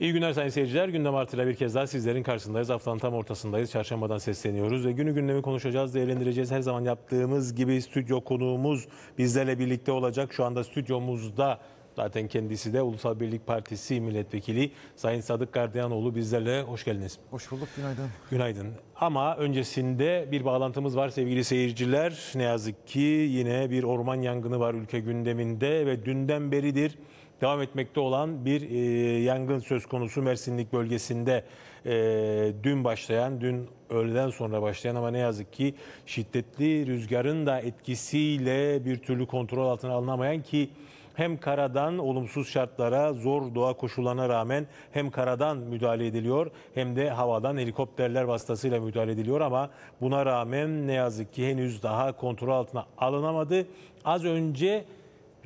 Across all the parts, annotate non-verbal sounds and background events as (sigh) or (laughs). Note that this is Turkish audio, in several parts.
İyi günler sayın seyirciler. Gündem artıyla bir kez daha sizlerin karşısındayız. Haftanın tam ortasındayız. Çarşambadan sesleniyoruz ve günü gündemi konuşacağız, değerlendireceğiz. Her zaman yaptığımız gibi stüdyo konuğumuz bizlerle birlikte olacak. Şu anda stüdyomuzda zaten kendisi de Ulusal Birlik Partisi milletvekili Sayın Sadık Gardiyanoğlu bizlerle. Hoş geldiniz. Hoş bulduk, günaydın. Günaydın. Ama öncesinde bir bağlantımız var sevgili seyirciler. Ne yazık ki yine bir orman yangını var ülke gündeminde ve dünden beridir devam etmekte olan bir e, yangın söz konusu Mersinlik bölgesinde e, dün başlayan, dün öğleden sonra başlayan ama ne yazık ki şiddetli rüzgarın da etkisiyle bir türlü kontrol altına alınamayan ki hem karadan olumsuz şartlara, zor doğa koşullarına rağmen hem karadan müdahale ediliyor hem de havadan helikopterler vasıtasıyla müdahale ediliyor ama buna rağmen ne yazık ki henüz daha kontrol altına alınamadı. Az önce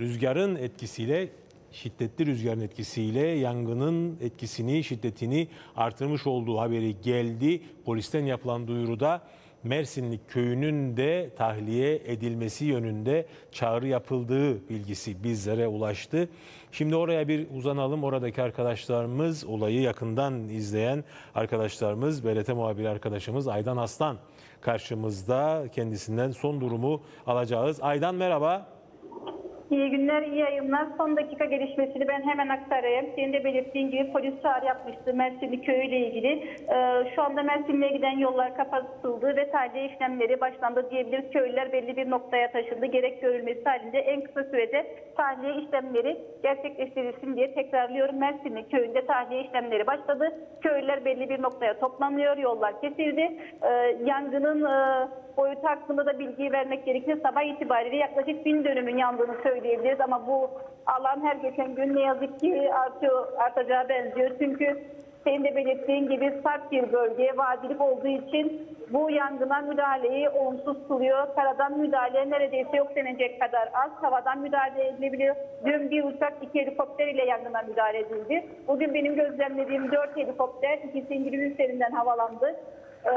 rüzgarın etkisiyle şiddetli rüzgarın etkisiyle yangının etkisini, şiddetini artırmış olduğu haberi geldi. Polisten yapılan duyuruda Mersinlik köyünün de tahliye edilmesi yönünde çağrı yapıldığı bilgisi bizlere ulaştı. Şimdi oraya bir uzanalım. Oradaki arkadaşlarımız, olayı yakından izleyen arkadaşlarımız, BRT muhabiri arkadaşımız Aydan Aslan karşımızda. Kendisinden son durumu alacağız. Aydan merhaba. İyi günler, iyi yayınlar. Son dakika gelişmesini ben hemen aktarayım. Senin de belirttiğin gibi polis çağrı yapmıştı Mersinli köyüyle ilgili. Ee, şu anda Mersin'e giden yollar kapatıldı ve tahliye işlemleri başlandı diyebiliriz. Köylüler belli bir noktaya taşındı. Gerek görülmesi halinde en kısa sürede tahliye işlemleri gerçekleştirilsin diye tekrarlıyorum. Mersinli köyünde tahliye işlemleri başladı. Köylüler belli bir noktaya toplanıyor. Yollar kesildi. Ee, yangının e, boyutu hakkında da bilgi vermek gerekirse sabah itibariyle yaklaşık bin dönümün yandığını söyleyebiliriz ama bu alan her geçen gün ne yazık ki artıyor, artacağı benziyor. Çünkü senin de belirttiğin gibi sert bir bölge, vadilik olduğu için bu yangına müdahaleyi olumsuz kılıyor. Karadan müdahale neredeyse yok denecek kadar az. Havadan müdahale edilebiliyor. Dün bir uçak iki helikopter ile yangına müdahale edildi. Bugün benim gözlemlediğim dört helikopter ikisi İngiliz üzerinden havalandı. Ee,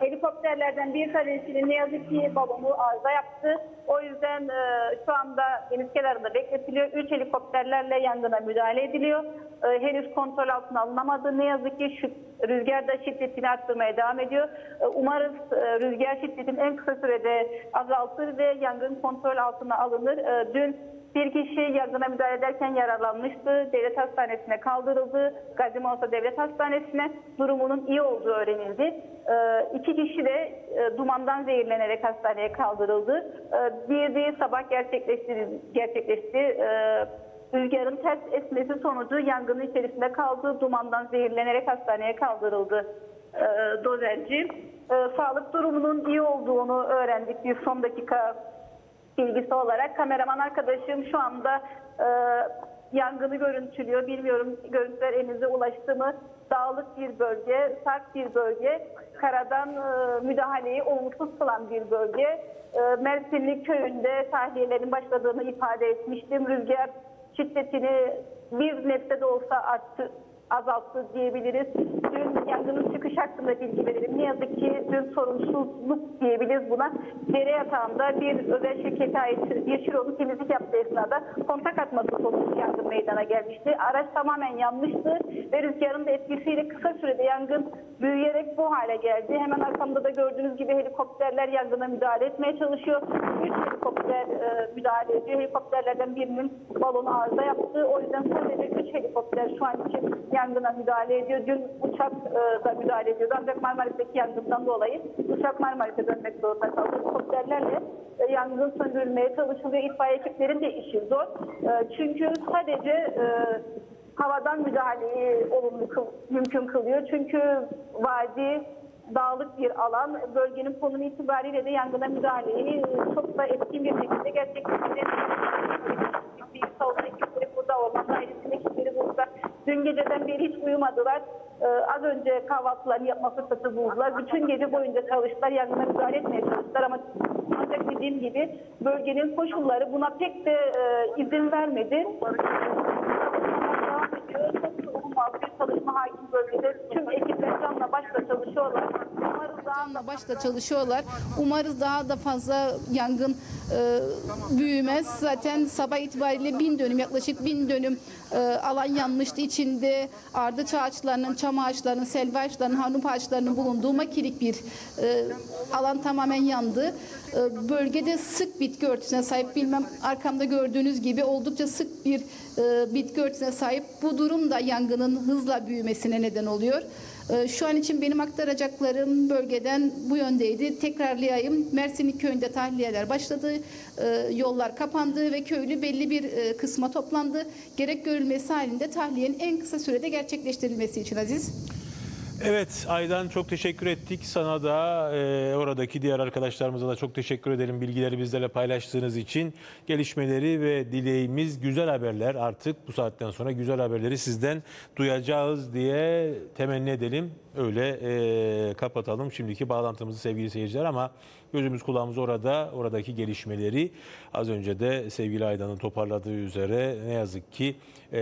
helikopterlerden bir tanesinin ne yazık ki balonu arıza yaptı. O yüzden e, şu anda deniz kenarında bekletiliyor. Üç helikopterlerle yangına müdahale ediliyor. E, henüz kontrol altına alınamadı. Ne yazık ki şu rüzgar da şiddetini arttırmaya devam ediyor. E, umarız e, rüzgar şiddetini en kısa sürede azaltır ve yangın kontrol altına alınır. Dün bir kişi yangına müdahale ederken yaralanmıştı. Devlet hastanesine kaldırıldı. Gazi Devlet Hastanesi'ne durumunun iyi olduğu öğrenildi. Ee, iki kişi de e, dumandan zehirlenerek hastaneye kaldırıldı. Ee, bir sabah gerçekleşti. gerçekleşti. Ee, rüzgarın ters esmesi sonucu yangının içerisinde kaldı. Dumandan zehirlenerek hastaneye kaldırıldı e, dozerci. E, sağlık durumunun iyi olduğunu öğrendik bir son dakika bilgisi olarak. Kameraman arkadaşım şu anda e, yangını görüntülüyor. Bilmiyorum görüntüler elinize ulaştı mı? Dağlık bir bölge, sert bir bölge, karadan e, müdahaleyi olumsuz kılan bir bölge. E, Mersinli köyünde tahliyelerin başladığını ifade etmiştim. Rüzgar şiddetini bir nebze de olsa arttı, azalttı diyebiliriz. Yangının çıkış hakkında bilgi verelim. Ne yazık ki dün sorumsuzluk diyebiliriz buna. Dere yatağında bir özel şirkete ait bir şirolu temizlik yaptığı esnada kontak atması sonucu yangın meydana gelmişti. Araç tamamen yanmıştı ve rüzgarın da etkisiyle kısa sürede yangın büyüyerek bu hale geldi. Hemen arkamda da gördüğünüz gibi helikopterler yangına müdahale etmeye çalışıyor. Üç helikopter e, müdahale ediyor. Helikopterlerden birinin balonu arıza yaptı. O yüzden sadece üç helikopter şu an için yangına müdahale ediyor. Dün uçak e, da müdahale ediyordu. Ancak Marmaris'teki yangından dolayı uçak Marmaris'e dönmek zorunda kaldı. Helikopterlerle e, yangın söndürülmeye çalışılıyor. İtfaiye ekiplerin de işi zor. E, çünkü sadece e, havadan müdahaleyi olumlu kıl, mümkün kılıyor. Çünkü vadi dağlık bir alan. Bölgenin konumu itibariyle de yangına müdahaleyi çok da etkin bir şekilde gerçekleştirecek. Bir savunma ekipleri burada, orman dairesinin burada. Dün geceden beri hiç uyumadılar. Ee, az önce kahvaltılarını yapma fırsatı buldular. Bütün gece boyunca çalıştılar, yangına müdahale etmeye çalıştılar ama ancak dediğim gibi bölgenin koşulları buna pek de e, izin vermedi. Çok bir çalışma hakim bölgede. Tüm ekipler canla başla çalışıyorlar. Canla başla çalışıyorlar. Umarız daha da fazla yangın e, büyümez. Zaten sabah itibariyle bin dönüm yaklaşık bin dönüm e, alan yanmıştı. İçinde ardıç ağaçlarının, çam ağaçlarının, selvi ağaçlarının, hanup ağaçlarının bulunduğu makilik bir e, alan tamamen yandı. E, bölgede sık bitki örtüsüne sahip bilmem arkamda gördüğünüz gibi oldukça sık bir e, bitki örtüsüne sahip. Bu durum da yangının hızla büyümesine neden oluyor. Ee, Şu an için benim aktaracaklarım bölgeden bu yöndeydi. Tekrarlayayım. Mersinlik köyünde tahliyeler başladı. Ee, Yollar kapandı ve köylü belli bir e, kısma toplandı. Gerek görülmesi halinde tahliyenin en kısa sürede gerçekleştirilmesi için Aziz. Evet Aydan çok teşekkür ettik. Sana da e, oradaki diğer arkadaşlarımıza da çok teşekkür edelim bilgileri bizlerle paylaştığınız için. Gelişmeleri ve dileğimiz güzel haberler artık bu saatten sonra güzel haberleri sizden duyacağız diye temenni edelim. Öyle e, kapatalım şimdiki bağlantımızı sevgili seyirciler ama gözümüz kulağımız orada oradaki gelişmeleri az önce de sevgili Aydan'ın toparladığı üzere ne yazık ki e,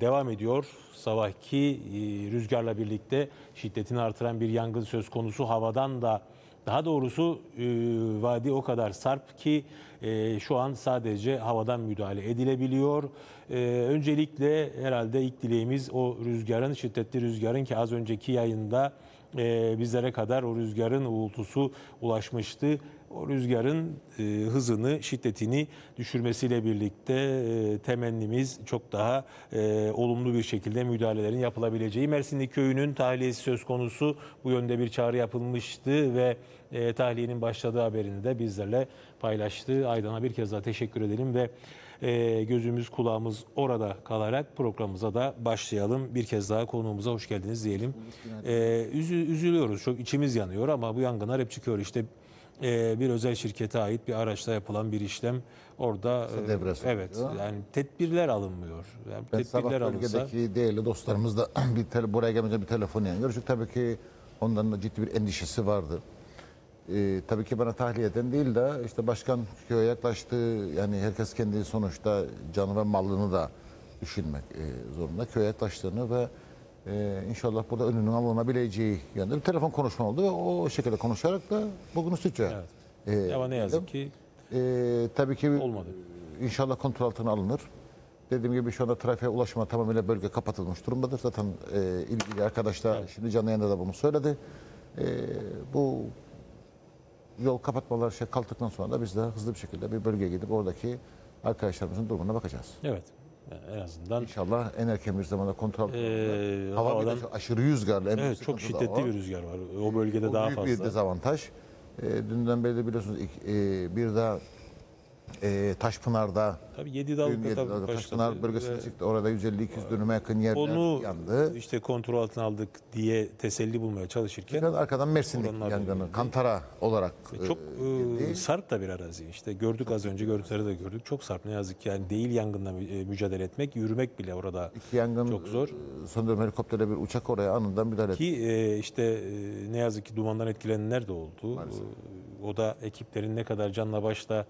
devam ediyor. Sabahki e, rüzgarla birlikte şiddetini artıran bir yangın söz konusu havadan da daha doğrusu e, vadi o kadar sarp ki e, şu an sadece havadan müdahale edilebiliyor. E, öncelikle herhalde ilk dileğimiz o rüzgarın, şiddetli rüzgarın ki az önceki yayında bizlere kadar o rüzgarın uğultusu ulaşmıştı. O rüzgarın e, hızını, şiddetini düşürmesiyle birlikte e, temennimiz çok daha e, olumlu bir şekilde müdahalelerin yapılabileceği. Mersinli köyünün tahliyesi söz konusu. Bu yönde bir çağrı yapılmıştı ve e, tahliyenin başladığı haberini de bizlerle paylaştı. Aydan'a bir kez daha teşekkür edelim ve e, gözümüz kulağımız orada kalarak programımıza da başlayalım. Bir kez daha konuğumuza hoş geldiniz diyelim. E, üzü- üzülüyoruz çok içimiz yanıyor ama bu yangınlar hep çıkıyor işte e, bir özel şirkete ait bir araçla yapılan bir işlem orada e, devre evet yani tedbirler alınmıyor. Yani Ben sabah tedbirler alınsa bölgedeki değerli dostlarımız da (clears throat) bir tele, buraya gelmeden bir telefon yani görüştük. Tabii ki onların da ciddi bir endişesi vardı. Ee, tabii ki bana tahliyeden değil de işte başkan köye yaklaştı. Yani herkes kendi sonuçta canı ve malını da düşünmek e, zorunda. Köye yaklaştığını ve e, inşallah burada önünün alınabileceği yönde bir telefon konuşma oldu ve o şekilde konuşarak da bugün Sütçe. Evet. ama ne yazık ki Ee, tabii ki Olmadı. inşallah kontrol altına alınır. Dediğim gibi şu anda trafiğe ulaşma tamamıyla bölge kapatılmış durumdadır. Zaten e, ilgili arkadaşlar şimdi canlı yayında da bunu söyledi. E, bu yol kapatmalar şey kalktıktan sonra da biz de hızlı bir şekilde bir bölgeye gidip oradaki arkadaşlarımızın durumuna bakacağız. evet en azından İnşallah en erken bir zamanda kontrol Ee. Hava bir de havadan- aşırı rüzgarlı. En büyük evet çok şiddetli bir rüzgar var. O bölgede O daha büyük bir fazla. dezavantaj. E, dünden beri de biliyorsunuz e, bir de e, Taşpınar'da Tabii 7 dalga Ünlü tabii Taşpınar Ve çıktı. Orada 150-200 dönüme yakın yerler Onu yandı. işte kontrol altına aldık diye teselli bulmaya çalışırken Biraz arkadan Mersin'deki yangını. Kantara olarak çok e, e, sarp da bir arazi. İşte gördük az önce görüntüleri de gördük. Çok sarp ne yazık ki yani değil yangınla e, mücadele etmek, yürümek bile orada İki yangın çok zor. e, sanırım helikopterle bir uçak oraya anında müdahale etti. Ki e, işte e, ne yazık ki dumandan etkilenenler de oldu. E, O da ekiplerin ne kadar canla başla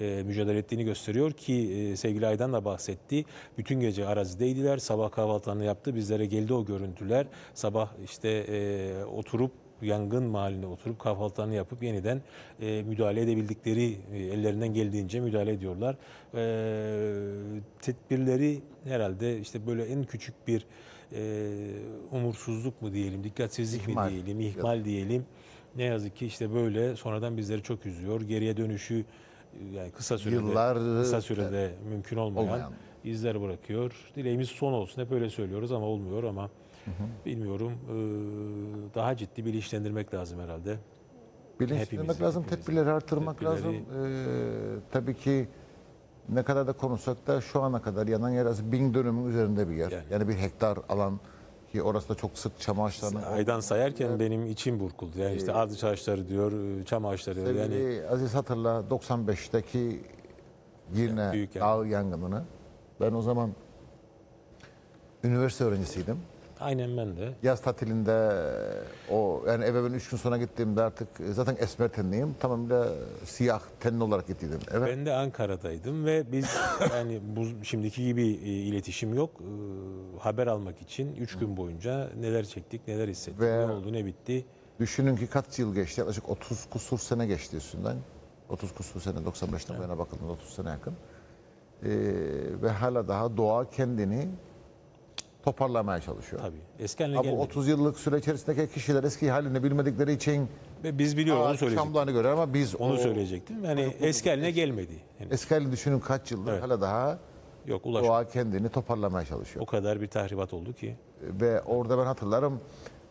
e, mücadele ettiğini gösteriyor ki e, sevgili Aydan da bahsetti. Bütün gece arazideydiler. Sabah kahvaltılarını yaptı. Bizlere geldi o görüntüler. Sabah işte e, oturup yangın mahalline oturup kahvaltılarını yapıp yeniden e, müdahale edebildikleri e, ellerinden geldiğince müdahale ediyorlar. E, tedbirleri herhalde işte böyle en küçük bir e, umursuzluk mu diyelim, dikkatsizlik İhmal. mi diyelim, ihmal diyelim. Ne yazık ki işte böyle sonradan bizleri çok üzüyor. Geriye dönüşü yani kısa sürede Yıllar, kısa sürede mümkün olmayan, olmayan. izler bırakıyor. Dileğimiz son olsun. Hep öyle söylüyoruz ama olmuyor ama bilmiyorum. e, daha ciddi bilinçlendirmek lazım herhalde. Hepimizin, lazım, hepimizin. tedbirleri artırmak Tedbirleri- lazım. Ee, tabii ki ne kadar da konuşsak da şu ana kadar yanan yer az bin dönümün üzerinde bir yer. Yani. Yani, bir hektar alan ki orası da çok sık çam ağaçlarının Aydan sayarken benim içim burkuldu. Yani işte ardıç ağaçları diyor, e, çam ağaçları diyor. Yani Aziz hatırla 95'teki Girne büyük dağ yangınını. Ben o zaman üniversite öğrencisiydim. Aynen ben de. Yaz tatilinde o yani eve ben üç gün sonra gittiğimde artık zaten esmer tenliyim. Tamamıyla siyah tenli olarak gittiydim eve. Ben de Ankara'daydım ve biz (laughs) yani bu şimdiki gibi e, iletişim yok. E, haber almak için 3 gün boyunca neler çektik, neler hissettik, Ve- ne oldu, ne bitti Düşünün ki kaç yıl geçti? Yaklaşık 30 kusur sene geçti üstünden. 30 kusur sene, 95'ten bu yana bakıldığında 30 sene yakın. Ee, ve hala daha doğa kendini toparlamaya çalışıyor. Tabii. Eski haline gelmedi. 30 yıllık süre içerisindeki kişiler eski halini bilmedikleri için Ve biz biliyoruz onu söyleyecektim. görer ama biz Onu o söyleyecektim. Yani eski haline gelmedi. henüz. eski halini düşünün kaç yıldır Evet. hala daha Yok ulaşmadı. doğa kendini toparlamaya çalışıyor. O kadar bir tahribat oldu ki. Ve orada ben hatırlarım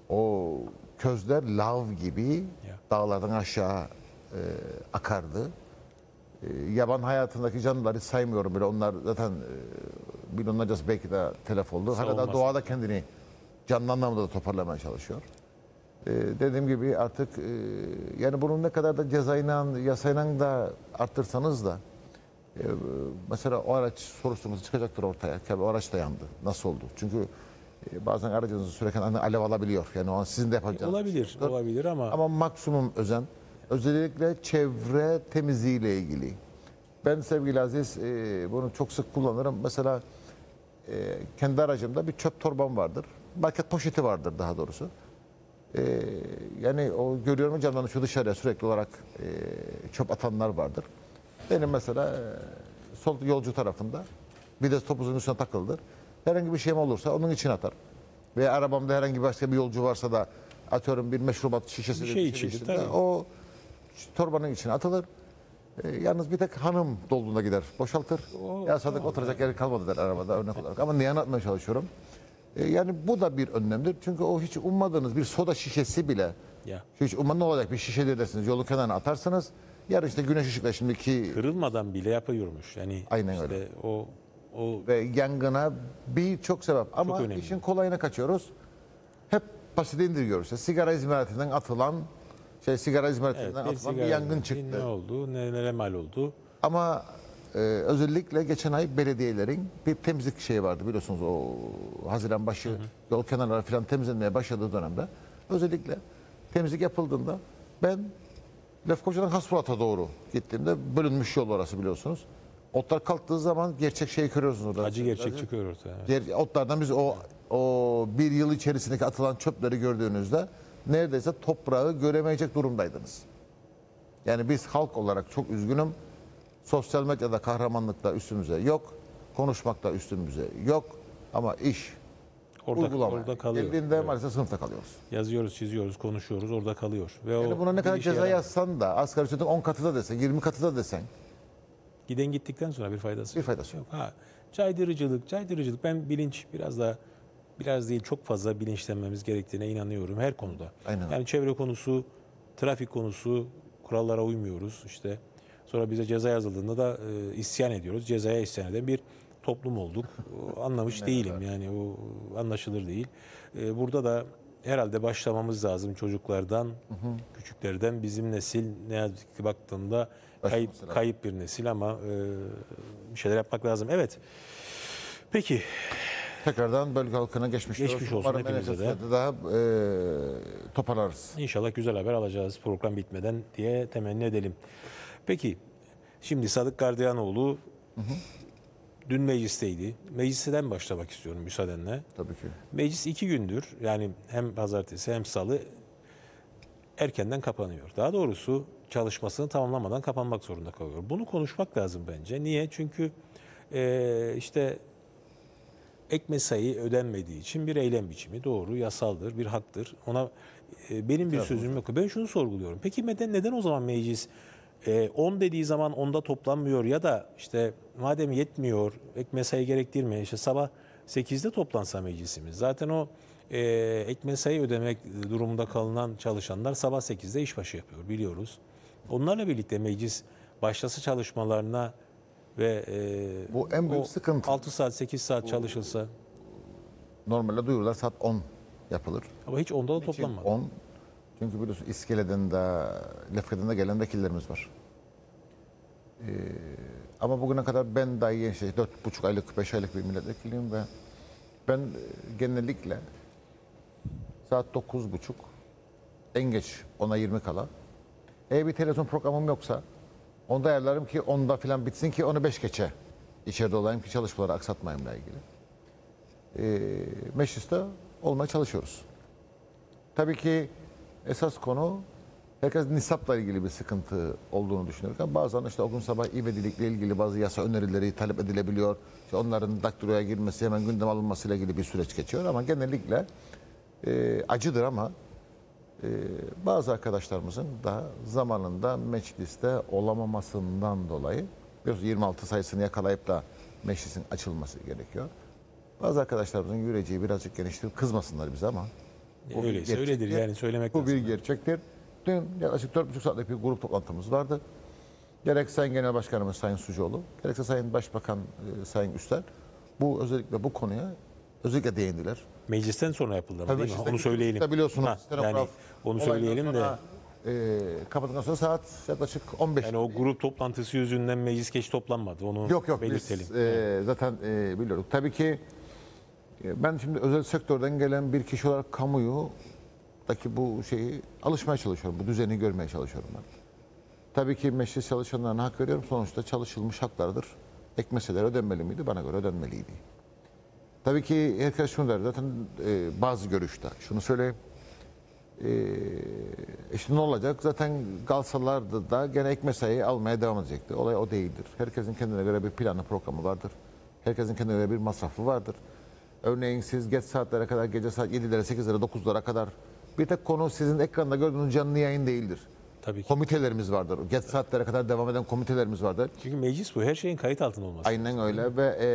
o közler lav gibi Ya. dağlardan aşağı e, akardı. E, yaban hayatındaki canlıları saymıyorum bile. Onlar zaten e, milyonlarcası belki de telef oldu. Hala da doğada kendini canlı anlamda da toparlamaya çalışıyor. E, dediğim gibi artık e, yani bunun ne kadar da cezayla, yasayla da arttırsanız da e, mesela o araç soruşturması çıkacaktır ortaya. Tabii o araç da yandı. Nasıl oldu? Çünkü e, bazen aracınızı sürerken hani alev alabiliyor. Yani o an sizin de yapacağınız Olabilir, şey olabilir ama, Ama maksimum özen. Özellikle çevre temizliğiyle ilgili. Ben sevgili Aziz e, bunu çok sık kullanırım. Mesela e, kendi aracımda bir çöp torbam vardır. Market poşeti vardır daha doğrusu. E, yani o görüyorum camdan şu dışarıya sürekli olarak e, çöp atanlar vardır. Benim mesela e, sol yolcu tarafında vites topuzun üstüne takılıdır. Herhangi bir şeyim olursa onun için atar. Veya arabamda herhangi başka bir yolcu varsa da atıyorum bir meşrubat şişesi Bir de şey bir şey içinde, o torbanın içine atılır. E, yalnız bir tek hanım dolduğunda gider boşaltır. O- ya Sadık oturacak yeri kalmadı der arabada örnek olarak. Ama niye anlatmaya çalışıyorum? E, yani bu da bir önlemdir. Çünkü o hiç ummadığınız bir soda şişesi bile Ya. hiç umma ne olacak bir şişe dersiniz yolun kenarına atarsınız. Yarın işte güneş ışıkla şimdiki kırılmadan bile yapıyormuş. Yani Aynen işte öyle. o o ve yangına birçok sebep. Ama önemli. işin kolayına kaçıyoruz. Hep basite indiriyoruz. Sigara izmaritinden atılan şey sigara izmaritinden evet, bir atılan bir sigara yangın çıktı. Ne oldu? Ne, nelere mal oldu? Ama e, özellikle geçen ay belediyelerin bir temizlik şeyi vardı biliyorsunuz o Haziran başı yol kenarları falan temizlenmeye başladığı dönemde özellikle temizlik yapıldığında ben Lefkoşa'dan Hasbulat'a doğru gittiğimde bölünmüş yol orası biliyorsunuz. Otlar kalktığı zaman gerçek şeyi görüyorsunuz orada. Acı gerçek çıkıyor ortaya. evet. Otlardan biz o o bir yıl içerisindeki atılan çöpleri gördüğünüzde neredeyse toprağı göremeyecek durumdaydınız. Yani biz halk olarak çok üzgünüm. Sosyal medyada kahramanlıkta üstümüze yok. Konuşmakta üstümüze yok. Ama iş Orada, uygulama. orada kalıyor. Geldiğinde Evet. maalesef sınıfta kalıyoruz. Yazıyoruz, çiziyoruz, konuşuyoruz. Orada kalıyor. Ve Yani o buna ne kadar ceza yaramıyor. yazsan da asgari ücretin 10 katı da desen, 20 katı da desen Giden gittikten sonra bir faydası Bir yok. faydası yok. Ha, caydırıcılık, caydırıcılık. Ben bilinç biraz da biraz değil çok fazla bilinçlenmemiz gerektiğine inanıyorum her konuda. Aynen. Yani çevre konusu, trafik konusu, kurallara uymuyoruz işte. Sonra bize ceza yazıldığında da e, isyan ediyoruz. Cezaya isyan eden bir toplum olduk. Anlamış (laughs) değilim yani o anlaşılır değil. E, burada da herhalde başlamamız lazım çocuklardan, küçüklerden. Bizim nesil ne yazık ki baktığında kayıp, kayıp bir nesil ama e, bir şeyler yapmak lazım. Evet. Peki tekrardan bölge halkına geçmiş, Geçmiş olsun Umarım hepimize de. sürede daha e, toparlarız. inşallah güzel haber alacağız program bitmeden diye temenni edelim. Peki şimdi Sadık Gardiyanoğlu dün meclisteydi. Meclisten başlamak istiyorum müsaadenle. Tabii ki. Meclis iki gündür yani hem pazartesi hem salı erkenden kapanıyor. Daha doğrusu çalışmasını tamamlamadan kapanmak zorunda kalıyor. Bunu konuşmak lazım bence. Niye? Çünkü eee, işte ek mesai ödenmediği için bir eylem biçimi doğru, yasaldır, bir haktır. Ona e, benim bir sözüm yok. Ben şunu sorguluyorum. Peki neden, neden o zaman meclis e, 10 dediği zaman onda toplanmıyor ya da işte madem yetmiyor, ek mesai gerektirmiyor. işte sabah 8'de toplansa meclisimiz. Zaten o e, ek mesai ödemek durumunda kalınan çalışanlar sabah 8'de işbaşı yapıyor biliyoruz. Onlarla birlikte meclis başlasa çalışmalarına ve e, Bu en büyük sıkıntı. 6 saat 8 saat çalışılsa Normalde duyurular saat 10 yapılır. ama hiç onda da toplanmadı. 10. Çünkü biliyorsun iskeleden de Lefke'den de gelen vekillerimiz var. Ee, ama bugüne kadar ben dahi yeni şey 4,5 aylık 5 aylık bir milletvekiliyim ve ben e, genellikle saat 9.30 en geç 10'a 20 kala eğer bir televizyon programım yoksa onda ayarlarım ki 10'da falan bitsin ki onu 5 geçe içeride olayım ki çalışmaları aksatmayımla ilgili. Ee, mecliste olmaya çalışıyoruz. Tabii ki esas konu herkes nisapla ilgili bir sıkıntı olduğunu düşünürken bazen işte o gün sabah ivedilikle ilgili bazı yasa önerileri talep edilebiliyor. İşte onların daktiloya girmesi hemen gündem alınmasıyla ilgili bir süreç geçiyor ama genellikle e, acıdır ama e, bazı arkadaşlarımızın da zamanında mecliste olamamasından dolayı biliyorsunuz 26 sayısını yakalayıp da meclisin açılması gerekiyor. Bazı arkadaşlarımızın yüreceği birazcık geniştir. Kızmasınlar bize ama bu bir Öyleyse öyledir yani söylemek Bu lazım. bir gerçektir. Dün yaklaşık 4,5 saatlik bir grup toplantımız vardı. Gerek Sayın Genel Başkanımız Sayın Sucuoğlu, gerekse Sayın Başbakan e, Sayın Üstel bu özellikle bu konuya özellikle değindiler. Meclisten sonra yapıldı ama değil mi? Onu söyleyelim. biliyorsunuz. Ha, yani onu söyleyelim de. E, kapattıktan sonra saat yaklaşık 15. Yani o grup toplantısı yüzünden meclis geç toplanmadı. Onu Yok yok belirtelim. biz e, zaten e, biliyorduk. Tabii ki e, ben şimdi özel sektörden gelen bir kişi olarak kamuyudaki bu şeyi alışmaya çalışıyorum. Bu düzeni görmeye çalışıyorum ben. Tabii ki meclis çalışanlarına hak veriyorum. Sonuçta çalışılmış haklardır. Ek meseleler ödenmeli miydi? Bana göre ödenmeliydi. Tabii ki herkes şunu der. Zaten e, bazı görüşte. Şunu söyleyeyim. E, işte ne olacak? Zaten kalsalardı da gene ek mesai almaya devam edecekti. Olay o değildir. Herkesin kendine göre bir planı, programı vardır. Herkesin kendine göre bir masrafı vardır. Örneğin siz geç saatlere kadar, gece saat 7'lere, 8'lere, 9'lara kadar bir tek konu sizin ekranda gördüğünüz canlı yayın değildir. Tabii ki. Komitelerimiz vardır. Geç saatlere kadar devam eden komitelerimiz vardır. Çünkü meclis bu. Her şeyin kayıt altında olması. Aynen öyle ve e,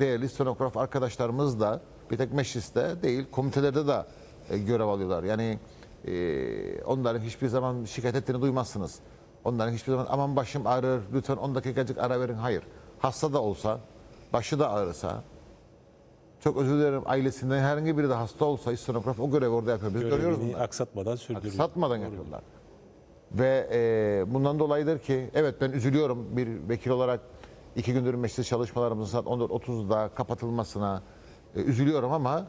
değerli stenograf arkadaşlarımız da bir tek mecliste değil komitelerde de e, görev alıyorlar. Yani e, onların hiçbir zaman şikayet ettiğini duymazsınız. Onların hiçbir zaman aman başım ağrır lütfen 10 dakikacık ara verin. Hayır. Hasta da olsa, başı da ağrısa, çok özür dilerim ailesinden herhangi biri de hasta olsa stenograf o görevi orada yapıyor. Biz görüyoruz Görevini bunları. aksatmadan sürdürüyor. Satmadan yapıyorlar. Ve e, bundan dolayıdır ki evet ben üzülüyorum bir vekil olarak iki gündür meclis çalışmalarımızın saat 14.30'da kapatılmasına e, üzülüyorum ama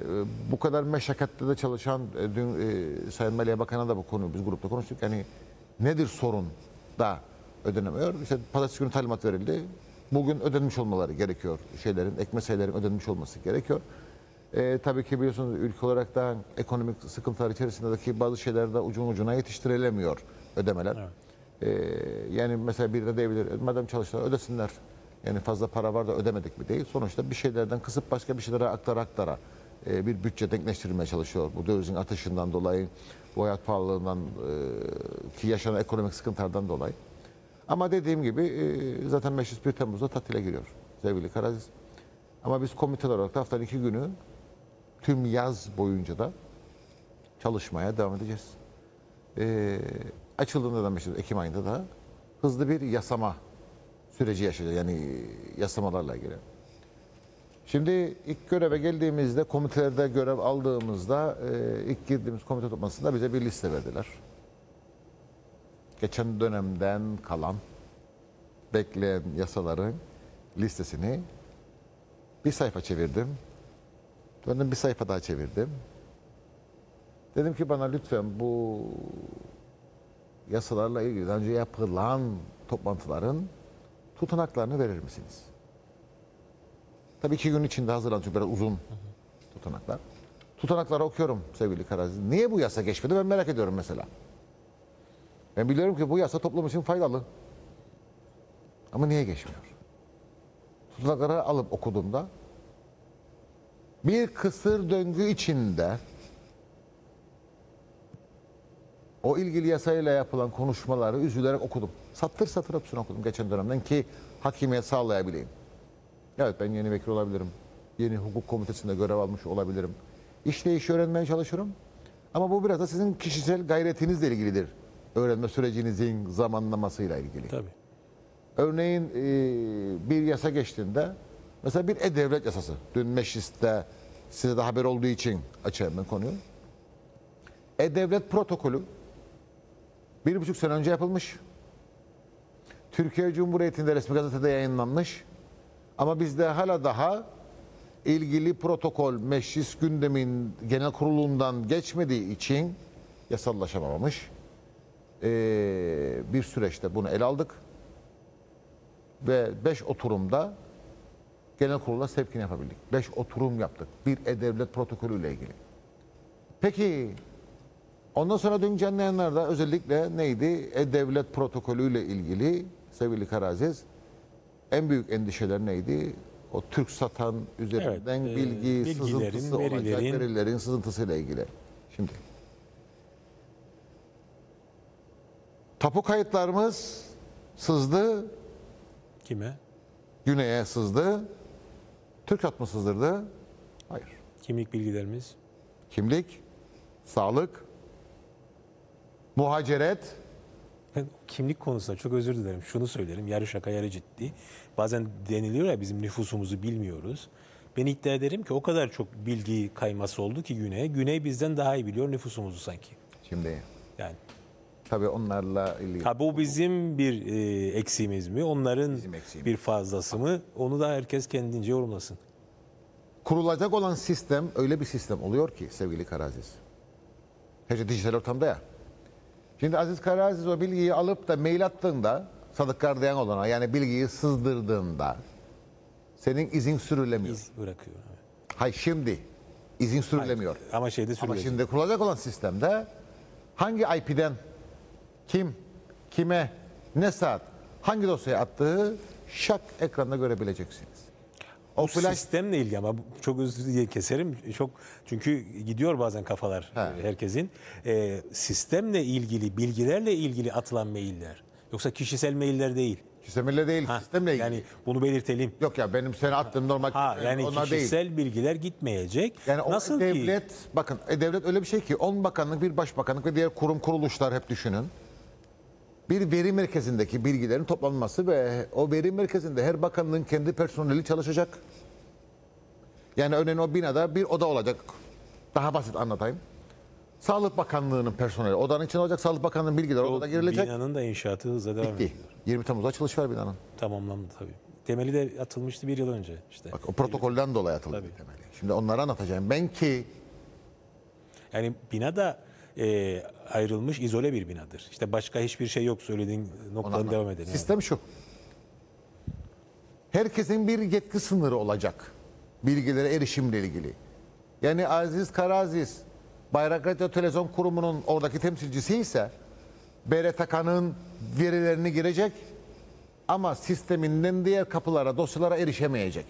e, bu kadar meşakkatte de çalışan e, dün e, Sayın Maliye Bakan'a da bu konuyu biz grupta konuştuk. Yani nedir sorun da ödenemiyor? İşte pazartesi günü talimat verildi. Bugün ödenmiş olmaları gerekiyor şeylerin, ek meselerin ödenmiş olması gerekiyor. E, tabii ki biliyorsunuz ülke olarak da ekonomik sıkıntılar içerisindeki bazı şeyler de ucun ucuna yetiştirilemiyor ödemeler. E, yani mesela biri de diyebilir, madem çalıştılar ödesinler. Yani fazla para var da ödemedik mi değil. Sonuçta bir şeylerden kısıp başka bir şeylere aktara aktara e, bir bütçe denkleştirilmeye çalışıyor. Bu dövizin artışından dolayı, bu hayat pahalılığından e, ki yaşanan ekonomik sıkıntılardan dolayı. Ama dediğim gibi e, zaten meclis 1 Temmuz'da tatile giriyor sevgili Karaziz. Ama biz komiteler olarak da haftanın iki günü tüm yaz boyunca da çalışmaya devam edeceğiz. Ee, açıldığında da meclis Ekim ayında da hızlı bir yasama süreci yaşayacağız. Yani yasamalarla ilgili. Şimdi ilk göreve geldiğimizde komitelerde görev aldığımızda e, ilk girdiğimiz komite toplantısında bize bir liste verdiler. Geçen dönemden kalan bekleyen yasaların listesini bir sayfa çevirdim. Döndüm bir sayfa daha çevirdim. Dedim ki bana lütfen bu yasalarla ilgili önce yapılan toplantıların tutanaklarını verir misiniz? Tabii iki gün içinde hazırlandı çünkü biraz uzun tutanaklar. Tutanakları okuyorum sevgili Karazi. Niye bu yasa geçmedi ben merak ediyorum mesela. Ben biliyorum ki bu yasa toplum için faydalı. Ama niye geçmiyor? Tutanakları alıp okuduğumda bir kısır döngü içinde o ilgili yasayla yapılan konuşmaları üzülerek okudum. Satır satır hepsini okudum geçen dönemden ki hakimiyet sağlayabileyim. Evet ben yeni vekil olabilirim. Yeni hukuk komitesinde görev almış olabilirim. İşleyişi öğrenmeye çalışırım. Ama bu biraz da sizin kişisel gayretinizle ilgilidir. Öğrenme sürecinizin zamanlamasıyla ilgili. Tabii. Örneğin e, bir yasa geçtiğinde mesela bir e-devlet yasası. Dün mecliste size de haber olduğu için açayım ben konuyu. E-devlet protokolü bir buçuk sene önce yapılmış. Türkiye Cumhuriyeti'nde resmi gazetede yayınlanmış. Ama bizde hala daha ilgili protokol meclis gündemin genel kurulundan geçmediği için yasallaşamamış. Ee, bir süreçte bunu ele aldık ve 5 oturumda genel kurula sevkini yapabildik. 5 oturum yaptık. Bir e-devlet protokolü ile ilgili. Peki Ondan sonra dün canlı yayınlarda özellikle neydi? E-Devlet protokolüyle ilgili sevgili Karaziz en büyük endişeler neydi? O Türk satan üzerinden Evet, e, bilgi bilgilerin, sızıntısı olacak verilerin- verilerin sızıntısıyla ilgili. Şimdi tapu kayıtlarımız sızdı, Kime? güneye sızdı. Türk mı sızdırdı? Hayır. Kimlik bilgilerimiz. Kimlik, sağlık, muhaceret, kimlik konusunda çok özür dilerim. Şunu söylerim. Yarı şaka yarı ciddi. Bazen deniliyor ya bizim nüfusumuzu bilmiyoruz. Ben iddia ederim ki o kadar çok bilgi kayması oldu ki Güney. Güney bizden daha iyi biliyor nüfusumuzu sanki. Şimdi Yani tabii onlarla ilgili. ha bu bizim bir e, eksiğimiz mi? Onların Bizim eksiğimiz. bir fazlası mı? Onu da herkes kendince yorumlasın. Kurulacak olan sistem öyle bir sistem oluyor ki sevgili Karaziz. Her şey dijital ortamda ya. Şimdi Aziz Karaziz o bilgiyi alıp da mail attığında Sadık Gardiyan olana yani bilgiyi sızdırdığında senin izin sürülemiyor. İz bırakıyor. Hayır şimdi izin sürülemiyor. Ama şeyde Ama sürülecek. şimdi kurulacak olan sistemde hangi IP'den kim, kime, ne saat, hangi dosyaya attığı şak ekranda görebileceksiniz. O flash sistemle ilgili ama çok özür diye keserim. Çok çünkü gidiyor bazen kafalar He. herkesin. Ee, sistemle ilgili, bilgilerle ilgili atılan mailler. Yoksa kişisel mailler değil. sistemle değil, Ha, sistemle ilgili. Yani bunu belirtelim. Yok ya benim seni attığım normal Ha yani değil. kişisel bilgiler gitmeyecek. Yani o Nasıl ki devlet, bakın e, devlet öyle bir şey ki 10 bakanlık, bir başbakanlık ve diğer kurum kuruluşlar hep düşünün. Bir veri merkezindeki bilgilerin toplanması ve o veri merkezinde her bakanlığın kendi personeli çalışacak. Yani örneğin o binada bir oda olacak. Daha basit anlatayım. Sağlık Bakanlığı'nın personeli odanın içinde olacak. Sağlık Bakanlığı'nın bilgileri o odada girilecek. binanın da inşaatı hızla devam ediyor. Bitti. 20 Temmuz'da açılış var binanın. Tamamlandı tabii. Temeli de atılmıştı bir yıl önce. işte. Bak o protokolden dolayı atıldı Tabii. temeli. Şimdi onları anlatacağım. Ben ki Yani bina da e, ayrılmış izole bir binadır. İşte başka hiçbir şey yok söylediğin noktadan devam edelim. Sistem şu. Herkesin bir yetki sınırı olacak. Bilgilere erişimle ilgili. Yani Aziz Karaziz Bayrak Radyo Televizyon Kurumu'nun oradaki temsilcisi ise BRTK'nın verilerini girecek ama sisteminden diğer kapılara, dosyalara erişemeyecek.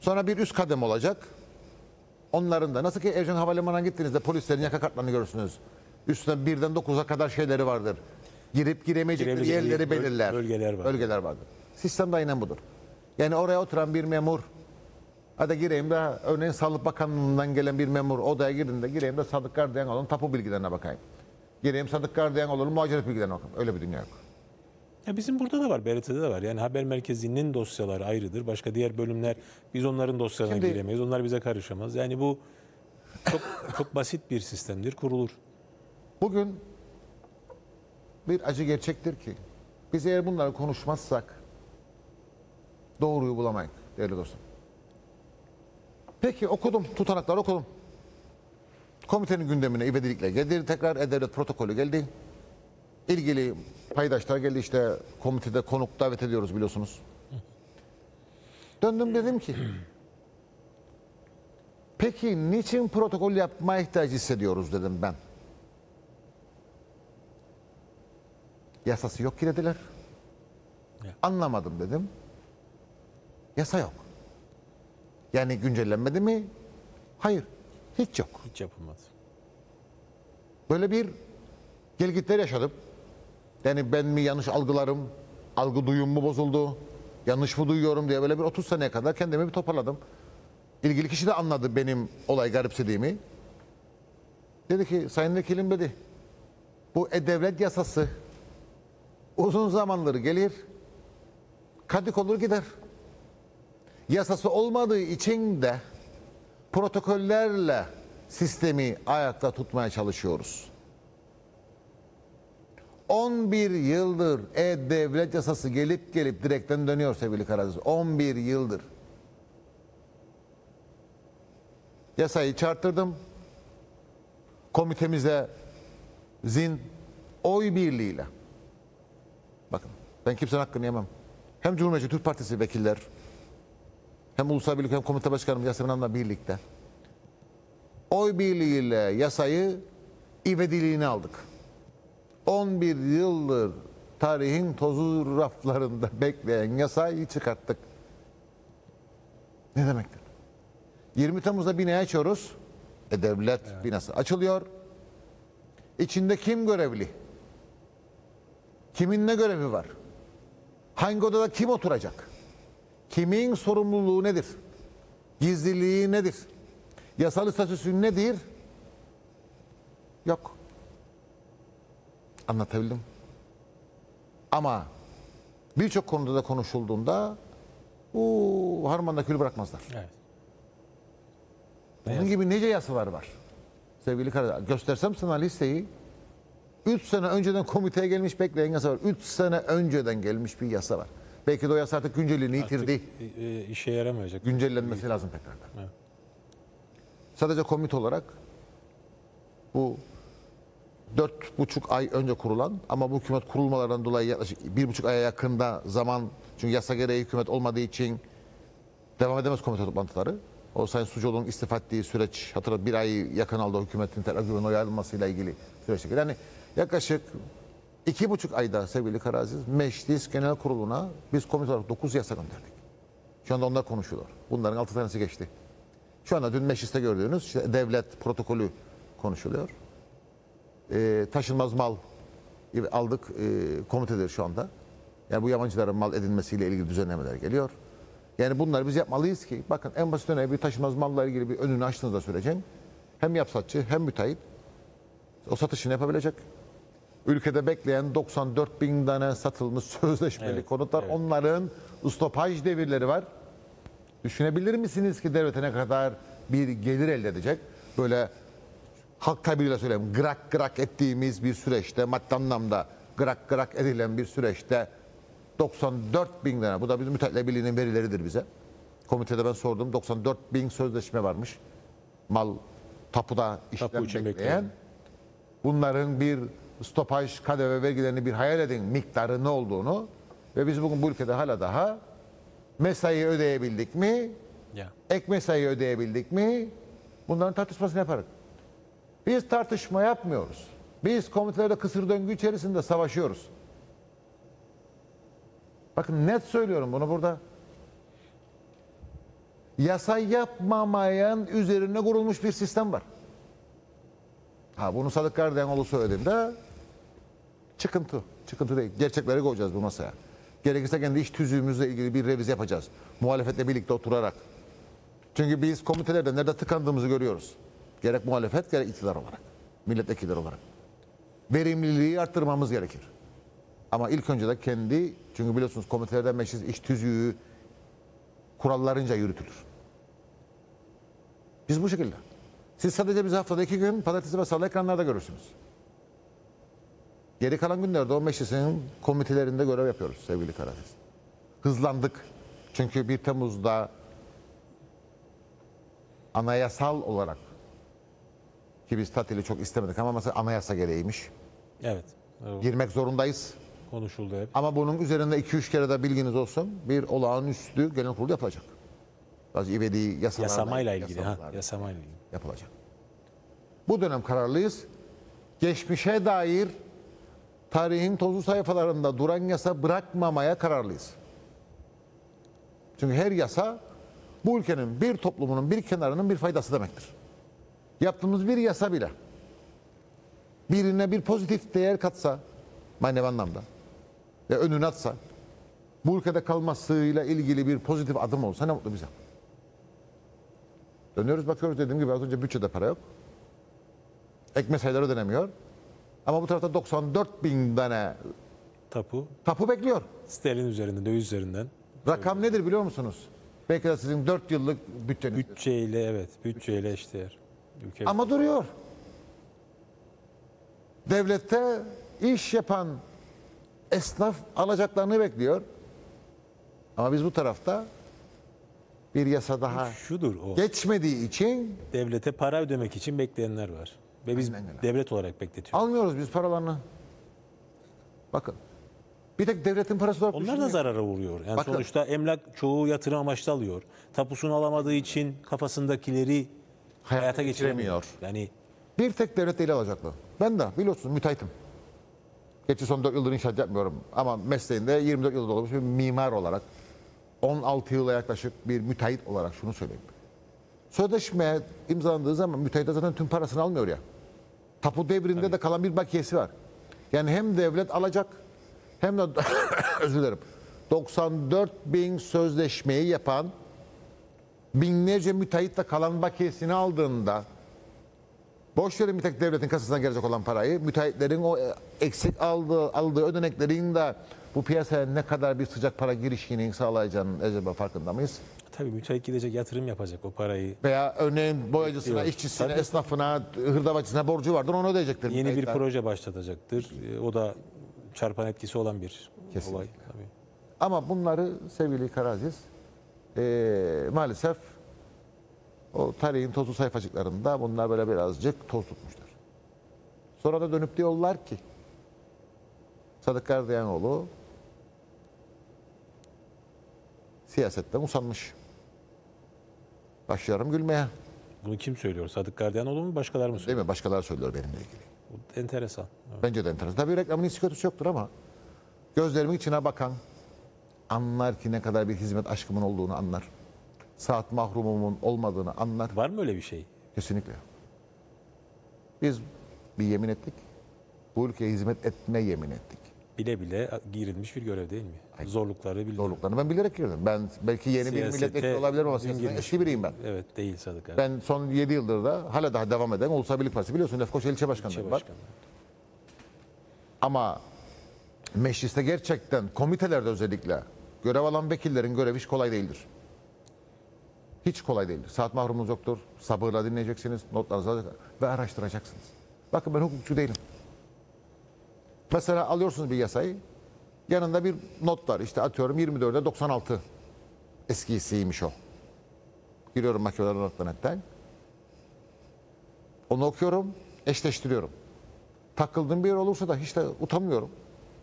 Sonra bir üst kadem olacak. Onların da nasıl ki Ercan Havalimanı'na gittiğinizde polislerin yaka kartlarını görürsünüz. Üstüne birden dokuza kadar şeyleri vardır. Girip giremeyecekleri Girebilecekleri yerleri böl- belirler. bölgeler var. Bölgeler vardır. Sistem de aynen budur. Yani oraya oturan bir memur Hadi gireyim de örneğin Sağlık Bakanlığı'ndan gelen bir memur odaya girdiğinde gireyim de Sadık Gardiyan olan tapu bilgilerine bakayım. Gireyim Sadık Gardiyan olan muhaciret bilgilerine bakayım. Öyle bir dünya yok. Ya bizim burada da var, BRT'de de var. Yani haber merkezinin dosyaları ayrıdır. Başka diğer bölümler biz onların dosyalarına Şimdi- giremeyiz. Onlar bize karışamaz. Yani bu çok çok basit bir sistemdir, kurulur. Bugün bir acı gerçektir ki biz eğer bunları konuşmazsak doğruyu bulamayız değerli dostum. Peki okudum, tutanaklar okudum. Komitenin gündemine ivedilikle geldi. Tekrar E-Devlet protokolü geldi. İlgili paydaşlar geldi işte komitede konuk davet ediyoruz biliyorsunuz. Döndüm dedim ki peki niçin protokol yapmaya ihtiyacı hissediyoruz dedim ben. Yasası yok ki dediler. Ya. Anlamadım dedim. Yasa yok. Yani güncellenmedi mi? Hayır. Hiç yok. Hiç yapılmaz. Böyle bir gelgitler yaşadım. Yani ben mi yanlış algılarım, algı duyum mu bozuldu, yanlış mı duyuyorum diye böyle bir 30 seneye kadar kendimi bir toparladım. İlgili kişi de anladı benim olay garipsediğimi. Dedi ki Sayın Vekilim dedi, bu e-devlet yasası uzun zamandır gelir, kadık olur gider. Yasası olmadığı için de protokollerle sistemi ayakta tutmaya çalışıyoruz. 11 yıldır e-devlet yasası gelip gelip direkten dönüyor sevgili Karaziz. 11 yıldır. Yasayı çarptırdım. Komitemize zin oy birliğiyle. Bakın ben kimsenin hakkını yemem. Hem Cumhuriyetçi Türk Partisi vekiller hem Ulusal Birlik hem Komite Başkanım Yasemin Hanım'la birlikte oy birliğiyle yasayı ivediliğine aldık. 11 yıldır tarihin tozu raflarında (laughs) bekleyen yasayı çıkarttık. Ne demektir? 20 Temmuz'da binayı açıyoruz. E devlet binası açılıyor. İçinde kim görevli? Kimin ne görevi var? Hangi odada kim oturacak? Kimin sorumluluğu nedir? Gizliliği nedir? Yasal statüsü nedir? Yok. Anlatabildim. Ama birçok konuda da konuşulduğunda o harmanda külü bırakmazlar. Evet. Bunun gibi nice yasalar var. Sevgili Karadağ. Göstersem sana listeyi. 3 sene önceden komiteye gelmiş bekleyen yasa var. 3 sene önceden gelmiş bir yasa var. Belki de o yasa artık güncelliğini yitirdi. Artık, e, işe yaramayacak. Güncellenmesi lazım tekrardan. Evet. Sadece komite olarak bu dört buçuk ay önce kurulan ama bu hükümet kurulmalarından dolayı yaklaşık bir buçuk aya yakında zaman çünkü yasa gereği hükümet olmadığı için devam edemez komite toplantıları. O Sayın Sucuoğlu'nun istifa ettiği süreç hatırla bir ay yakın aldı hükümetin tekrar güven oy ayrılmasıyla ilgili süreçte. Yani yaklaşık iki buçuk ayda sevgili Karaziz Meclis Genel Kurulu'na biz komite olarak dokuz yasa gönderdik. Şu anda onlar konuşuyorlar. Bunların altı tanesi geçti. Şu anda dün mecliste gördüğünüz işte devlet protokolü konuşuluyor. Ee, taşınmaz mal aldık e, komitedir şu anda. Yani bu yabancıların mal edinmesiyle ilgili düzenlemeler geliyor. Yani bunları biz yapmalıyız ki bakın en basit örneği bir taşınmaz malla ilgili bir önünü açtığınızda sürecin hem yapsatçı hem müteahhit o satışını yapabilecek. Ülkede bekleyen 94 bin tane satılmış (laughs) sözleşmeli Evet, konutlar evet. onların stopaj devirleri var. Düşünebilir misiniz ki devlete ne kadar bir gelir elde edecek? Böyle halk tabiriyle söyleyeyim grak grak ettiğimiz bir süreçte maddi anlamda grak grak edilen bir süreçte 94 bin lira bu da bizim müteahhitler birliğinin verileridir bize. Komitede ben sordum 94 bin sözleşme varmış. Mal tapuda işlem Tapu bekleyen. bekleyen. Bunların bir stopaj, KDV vergilerini bir hayal edin miktarı ne olduğunu ve biz bugün bu ülkede hala daha mesai ödeyebildik mi? Ya. Ek mesai ödeyebildik mi? Bunların tartışmasını yaparız. Biz tartışma yapmıyoruz. Biz komitelerde kısır döngü içerisinde savaşıyoruz. Bakın net söylüyorum bunu burada. Yasa yapmamayan üzerine kurulmuş bir sistem var. Ha bunu Sadık Kardenoğlu söylediğinde çıkıntı. Çıkıntı değil. Gerçekleri koyacağız bu masaya. Gerekirse kendi iş tüzüğümüzle ilgili bir revize yapacağız. Muhalefetle birlikte oturarak. Çünkü biz komitelerde nerede tıkandığımızı görüyoruz. Gerek muhalefet gerek iktidar olarak. Milletvekilleri olarak. Verimliliği arttırmamız gerekir. Ama ilk önce de kendi, çünkü biliyorsunuz komitelerde meclis iş tüzüğü kurallarınca yürütülür. Biz bu şekilde. Siz sadece bizi haftada iki gün pazartesi ve salı ekranlarda görürsünüz. Geri kalan günlerde o meclisin komitelerinde görev yapıyoruz sevgili Karadeniz. Hızlandık. Çünkü 1 Temmuz'da anayasal olarak ki biz tatili çok istemedik ama mesela anayasa gereğiymiş. Evet. O Girmek zorundayız. konuşuldu hep. Ama bunun üzerinde 2-3 kere de bilginiz olsun bir olağanüstü genel kurulu yapılacak. Bazı ivedi yasalarla, Yasamayla ilgili ha. Yasamayla ilgili. yapılacak. Bu dönem kararlıyız. Geçmişe dair tarihin tozlu sayfalarında duran yasa bırakmamaya kararlıyız. Çünkü her yasa bu ülkenin bir toplumunun bir kenarının bir faydası demektir. Yaptığımız bir yasa bile birine bir pozitif değer katsa manevi anlamda ve önüne atsa bu ülkede kalmasıyla ilgili bir pozitif adım olsa ne mutlu bize. Dönüyoruz bakıyoruz dediğim gibi az önce bütçede para yok. Ek mesailer ödenemiyor. Ama bu tarafta 94 bin tane Tapu tapu bekliyor. sterlin üzerinden, döviz üzerinden. Rakam nedir biliyor musunuz? Belki de sizin 4 yıllık bütçeniz. Bütçeyle evet, bütçeyle eşdeğer. Ülke Ama duruyor. Devlette iş yapan esnaf alacaklarını bekliyor. Ama biz bu tarafta bir yasa daha şudur o. geçmediği için Devlete para ödemek için bekleyenler var. Ve biz Aynen devlet olarak bekletiyoruz. almıyoruz biz paralarını. Bakın. Bir tek devletin parası olarak Onlar da zarara uğruyor. Yani Bakın. sonuçta emlak çoğu yatırım amaçlı alıyor. Tapusunu alamadığı için kafasındakileri hayata geçiremiyor. Yani Bir tek devlet değil alacaklı. Ben de biliyorsunuz müteahhitim. Geçti son 4 yıldır inşaat yapmıyorum. Ama mesleğinde 24 yılda olmuş bir mimar olarak 16 yıla yaklaşık bir müteahhit olarak şunu söyleyeyim. Sözleşme imzalandığı zaman müteahhit zaten tüm parasını almıyor ya. Tapu devrinde de kalan bir bakiyesi var. Yani hem devlet alacak hem de (coughs) özür dilerim 94 bin sözleşmeyi yapan binlerce müteahhitle kalan bakiyesini aldığında Boş verin bir tek devletin kasasına gelecek olan parayı. Müteahhitlerin o e, eksik aldığı, aldığı ödeneklerin de bu piyasaya ne kadar bir sıcak para girişini sağlayacağının acaba farkında mıyız? tabii müteahhit gidecek yatırım yapacak o parayı. Veya örneğin boyacısına, Yok. işçisine, Tabii. esnafına, hırdavatçısına borcu vardır onu ödeyecektir. Yeni bir proje başlatacaktır. E, O da çarpan etkisi olan bir Kesinlikle. olay. Tabii. Ama bunları sevgili Karaziz eee, maalesef o tarihin tozlu sayfacıklarında bunlar böyle birazcık toz tutmuşlar. Sonra da dönüp diyorlar ki Sadık Gardiyanoğlu siyasetten usanmış. Başlıyorum gülmeye. Bunu kim söylüyor? Sadık Gardiyanoğlu mu başkaları mı söylüyor? Değil mi? Başkaları söylüyor benimle ilgili. Bu enteresan. Evet. Bence de enteresan. Tabii reklamın iyisi kötüsü yoktur ama gözlerimin içine bakan anlar ki ne kadar bir hizmet aşkımın olduğunu anlar. Saat mahrumumun olmadığını anlar. Var mı öyle bir şey? Kesinlikle. Biz bir yemin ettik. Bu ülkeye hizmet etme yemin ettik. Bile bile girilmiş bir görev değil mi? Zorlukları bildiğin. Zorluklarını ben bilerek girdim. Ben belki yeni bir Siyasete milletvekili olabilirim ama girmiş. eski biriyim ben. Evet değil Sadık Gardiyanoğlu. Ben son 7 yıldır da hala daha devam eden Ulusal Birlik Partisi biliyorsun Lefkoşa ilçe başkanlığı var. Ama mecliste gerçekten komitelerde özellikle görev alan vekillerin görevi hiç kolay değildir. Hiç kolay değildir. Saat mahrumunuz yoktur. Sabırla dinleyeceksiniz. Notlarınızı alacaksınız ve araştıracaksınız. Bakın ben hukukçu değilim. Mesela alıyorsunuz bir yasayı. Yanında bir not var. İşte atıyorum 24'e 96. Eskisiymiş o. Giriyorum makinelerden notlanetten. Onu okuyorum, eşleştiriyorum takıldığım bir yer olursa da hiç de utanmıyorum.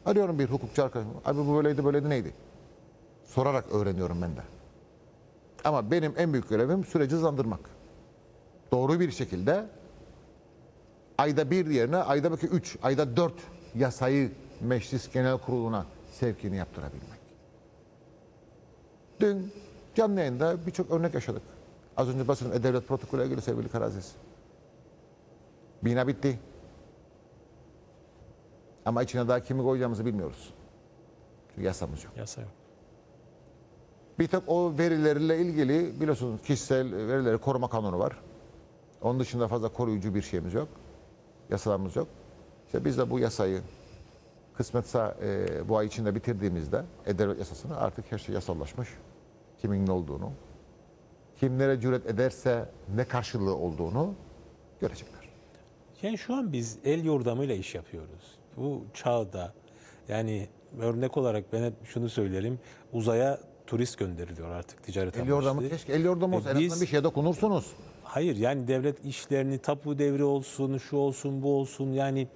Arıyorum bir hukukçu arkadaşım. Abi bu böyleydi böyleydi neydi? Sorarak öğreniyorum ben de. Ama benim en büyük görevim süreci hızlandırmak. Doğru bir şekilde ayda bir yerine ayda belki üç, ayda dört yasayı meclis genel kuruluna sevkini yaptırabilmek. Dün canlı yayında birçok örnek yaşadık. Az önce basın e-devlet protokolü ilgili sevgili Karaziz. Bina bitti. Ama içine daha kimi koyacağımızı bilmiyoruz. Çünkü yasamız yok. Yasa yok. Bir tek o verilerle ilgili biliyorsunuz kişisel verileri koruma kanunu var. Onun dışında fazla koruyucu bir şeyimiz yok. Yasalarımız yok. İşte biz de bu yasayı kısmetse e, bu ay içinde bitirdiğimizde e-devlet yasasını artık her şey yasallaşmış. Kimin ne olduğunu, kimlere cüret ederse ne karşılığı olduğunu görecekler. Yani şu an biz el yordamıyla iş yapıyoruz. Bu çağda yani örnek olarak ben hep şunu söylerim. Uzaya turist gönderiliyor artık ticaret amaçlı. yordamı keşke el yordamı olsa E, en azından biz- bir şeye dokunursunuz. Hayır yani devlet işlerini tapu devri olsun, şu olsun, bu olsun yani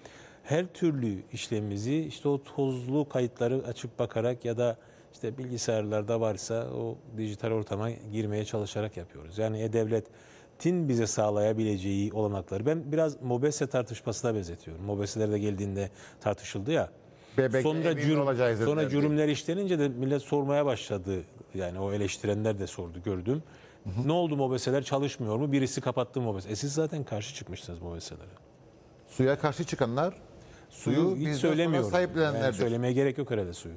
her türlü işlemimizi işte o tozlu kayıtları açıp bakarak ya da işte bilgisayarlarda varsa o dijital ortama girmeye çalışarak yapıyoruz. Yani e-devletin bize sağlayabileceği olanakları ben biraz MOBESE tartışmasına benzetiyorum. MOBESE'lere de geldiğinde tartışıldı ya. Bebek sonra emin cürüm, olacağız sonra dediler. cürümler işlenince de millet sormaya başladı. Yani o eleştirenler de sordu gördüm. Ne oldu mobeseler çalışmıyor mu? Birisi kapattı mobese. E siz zaten karşı çıkmışsınız mobeselere. Suya karşı çıkanlar suyu, hiç bizden sonra söylemiyorum. Yani sahiplenenlerdir. söylemeye gerek yok herhalde suyu.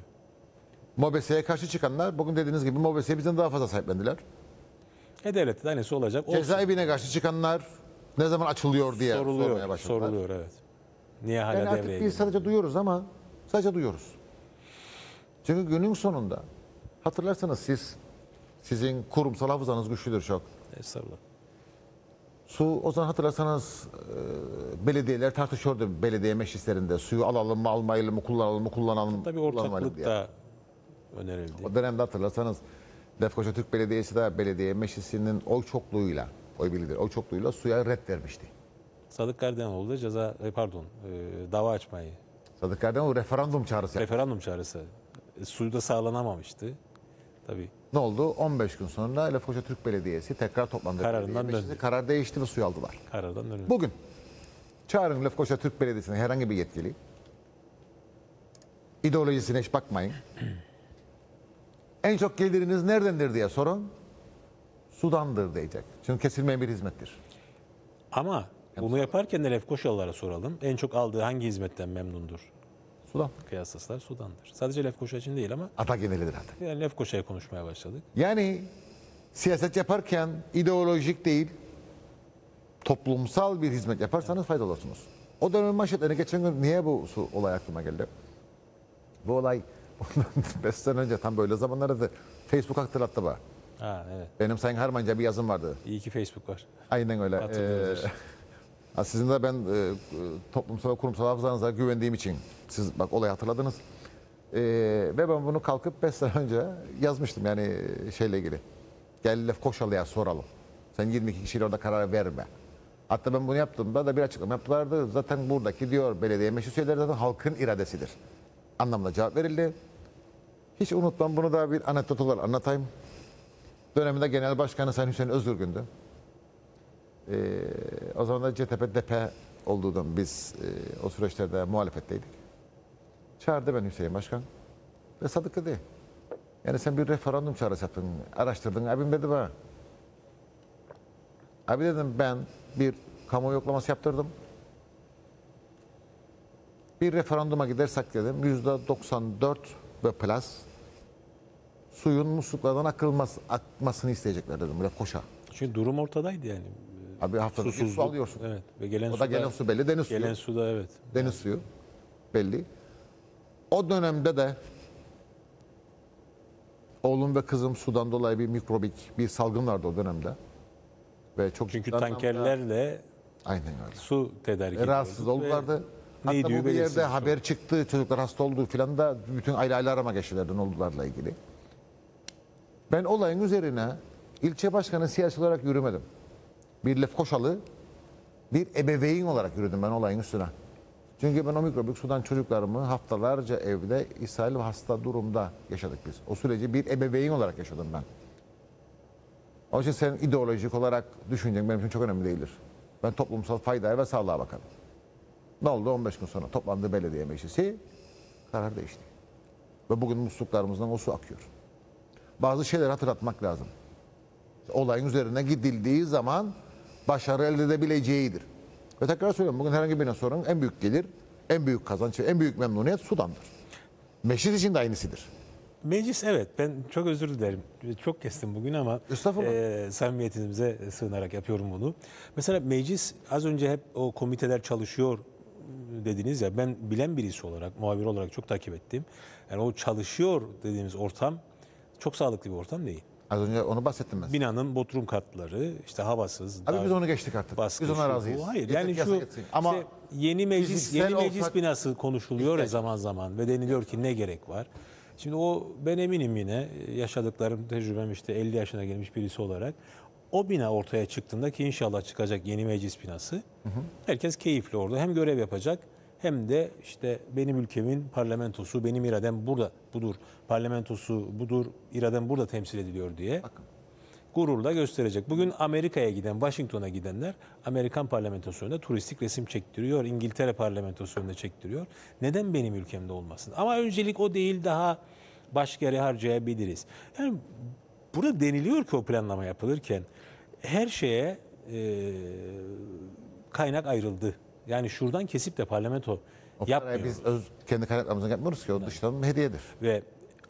Mobese'ye karşı çıkanlar bugün dediğiniz gibi Mobese'yi bizden daha fazla sahiplendiler. E devlette de annesi olacak. Olsun. Cezaevine karşı çıkanlar ne zaman açılıyor diye sormaya soruluyor. başladılar. Soruluyor evet. Niye hala Yani artık devreye biz sadece duyuyoruz ama sadece duyuyoruz. Çünkü günün sonunda hatırlarsanız siz sizin kurumsal hafızanız güçlüdür çok. Estağfurullah. Su o zaman hatırlarsanız e, belediyeler tartışıyordu belediye meclislerinde. Suyu alalım mı almayalım mı kullanalım mı kullanalım Tabii kullanmayalım ortaklık da önerildi. O dönemde hatırlarsanız Lefkoşa Türk Belediyesi de belediye meclisinin oy çokluğuyla, oy birliğidir, oy çokluğuyla suya red vermişti. Sadık Gardiyanoğlu da ceza, e, pardon, e, dava açmayı, Sadık Erdem referandum çağrısı yaptı. referandum çağrısı. E, suyu da sağlanamamıştı. Tabii. Ne oldu? 15 gün sonra Lefkoşa Türk Belediyesi tekrar toplandı. Kararından döndü. Karar değişti ve suyu aldılar. Karardan dönün. Bugün çağırın Lefkoşa Türk Belediyesi'ne herhangi bir yetkili. İdeolojisine hiç bakmayın. En çok geliriniz neredendir diye sorun. Sudan'dır diyecek. Çünkü kesilmeyen bir hizmettir. Ama bunu yaparken de Lefkoşalılara soralım. En çok aldığı hangi hizmetten memnundur? Sudan. Kıyaslaslar Sudan'dır. Sadece Lefkoşa için değil ama Ata genelidir artık. yani Lefkoşa'ya konuşmaya başladık. Yani siyaset yaparken ideolojik değil, toplumsal bir hizmet yaparsanız faydalı olursunuz. O dönemin manşetlerine geçen gün niye bu su olay aklıma geldi? Bu olay (laughs) bundan 5 sene önce tam böyle zamanlarda da Facebook hatırlattı bana. Ha evet. Benim Sayın Harmanca bir yazım vardı. İyi ki Facebook var. Aynen öyle. Hatırlıyoruz. Ee, sizin de ben e, toplumsal ve kurumsal hafızanıza güvendiğim için siz bak olayı hatırladınız. Ee, ve ben bunu kalkıp 5 sene önce yazmıştım yani şeyle ilgili. Gel Lefkoşalı'ya soralım. Sen 22 kişiyle orada karar verme. Hatta ben bunu yaptığımda da bir açıklama yaptılardı. Zaten buradaki diyor belediye meclis üyeleri zaten halkın iradesidir. Anlamda cevap verildi. Hiç unutmam bunu da bir anekdot olarak anlatayım. Döneminde Genel Başkanı Sayın Hüseyin Özgürgün'dü. Ee, o zaman da CTP DP olduğundan biz e, o süreçlerde muhalefetteydik. Çağırdı ben Hüseyin Başkan ve Sadık dedi. Yani sen bir referandum çağrısı yaptın, araştırdın. Abim dedi bana. Abi dedim ben bir kamu yoklaması yaptırdım. Bir referanduma gidersek dedim yüzde 94 ve plus suyun musluklardan akılmaz, isteyecekler dedim. Böyle koşa. Çünkü durum ortadaydı yani. Abi haftada bir su alıyorsun. Evet. Ve gelen O da gelen su belli, deniz suyu. Gelen suda evet. Deniz suyu belli. O dönemde de oğlum ve kızım sudan dolayı bir mikrobik bir salgın vardı o dönemde. Ve çok Çünkü tankerlerle aynen öyle. su tedarik E, rahatsız oldulardı. Hatta bu bir yerde şu. haber çıktı çocuklar hasta olduğu filan da bütün aile aile arama geçtilerden oldularla ilgili. Ben olayın üzerine ilçe başkanı siyasi olarak yürümedim. Bir Lefkoşalı bir ebeveyn olarak yürüdüm ben olayın üstüne. Çünkü ben o mikrobik sudan çocuklarımı haftalarca evde ishal ve hasta durumda yaşadık biz. O süreci bir ebeveyn olarak yaşadım ben. Onun için senin ideolojik olarak düşüncen benim için çok önemli değildir. Ben toplumsal faydaya ve sağlığa bakarım. Ne oldu? 15 gün sonra toplandı belediye meclisi. Karar değişti. Ve bugün musluklarımızdan o su akıyor. Bazı şeyleri hatırlatmak lazım. Olayın üzerine gidildiği zaman başarı elde edebileceğidir. Ve tekrar söylüyorum bugün herhangi birine sorun en büyük gelir, en büyük kazanç ve en büyük memnuniyet sudandır. Meclis için de aynısıdır. Meclis evet ben çok özür dilerim. Çok kestim bugün ama e, samimiyetimize sığınarak yapıyorum bunu. Mesela meclis az önce hep o komiteler çalışıyor dediniz ya ben bilen birisi olarak muhabir olarak çok takip ettim. Yani o çalışıyor dediğimiz ortam çok sağlıklı bir ortam değil. Az önce onu bahsettim ben. Binanın bodrum katları işte havasız. Abi dar- biz onu geçtik artık. baskı, biz ona razıyız. bu. Hayır Yeter yani şu. Ama işte yeni meclis yeni meclis olsak- binası konuşuluyor ya zaman zaman ve deniliyor ki ne gerek var. Şimdi o ben eminim yine yaşadıklarım tecrübem işte 50 yaşına gelmiş birisi olarak o bina ortaya çıktığında ki inşallah çıkacak yeni meclis binası. Herkes keyifli orada hem görev yapacak hem de işte benim ülkemin parlamentosu, benim iradem burada, budur. Parlamentosu budur, iradem burada temsil ediliyor diye gururla gösterecek. Bugün Amerika'ya giden, Washington'a gidenler Amerikan parlamentosu önünde turistik resim çektiriyor. İngiltere parlamentosu önünde çektiriyor. Neden benim ülkemde olmasın? Ama öncelik o değil daha başka yere harcayabiliriz. Yani burada deniliyor ki o planlama yapılırken her şeye e, kaynak ayrıldı. Yani şuradan kesip de parlamento o yapmıyor. biz öz, kendi kaynaklarımızdan yapmıyoruz ki o dıştan hediyedir. Ve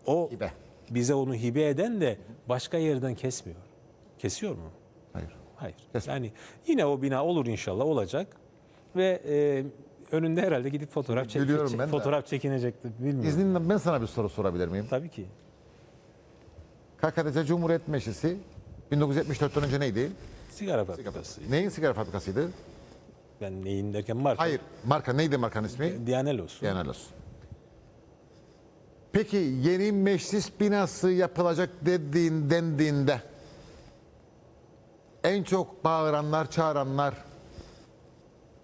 o Hibe. bize onu hibe eden de başka yerden kesmiyor. Kesiyor mu? Hayır. Hayır. Kesmiyor. Yani yine o bina olur inşallah olacak ve e, önünde herhalde gidip fotoğraf çek, Biliyorum çek- ben de. fotoğraf çekinecektir. Bilmiyorum. İzninle ben sana bir soru sorabilir miyim? Tabii ki. KKTC Cumhuriyet Meclisi 1974'ten önce neydi? Sigara fabrikası. Neyin sigara fabrikasıydı? Ben neyin derken marka. Hayır. Marka neydi markanın ismi? Dianelos. Diyanelos. Peki yeni meclis binası yapılacak dediğin dendiğinde en çok bağıranlar, çağıranlar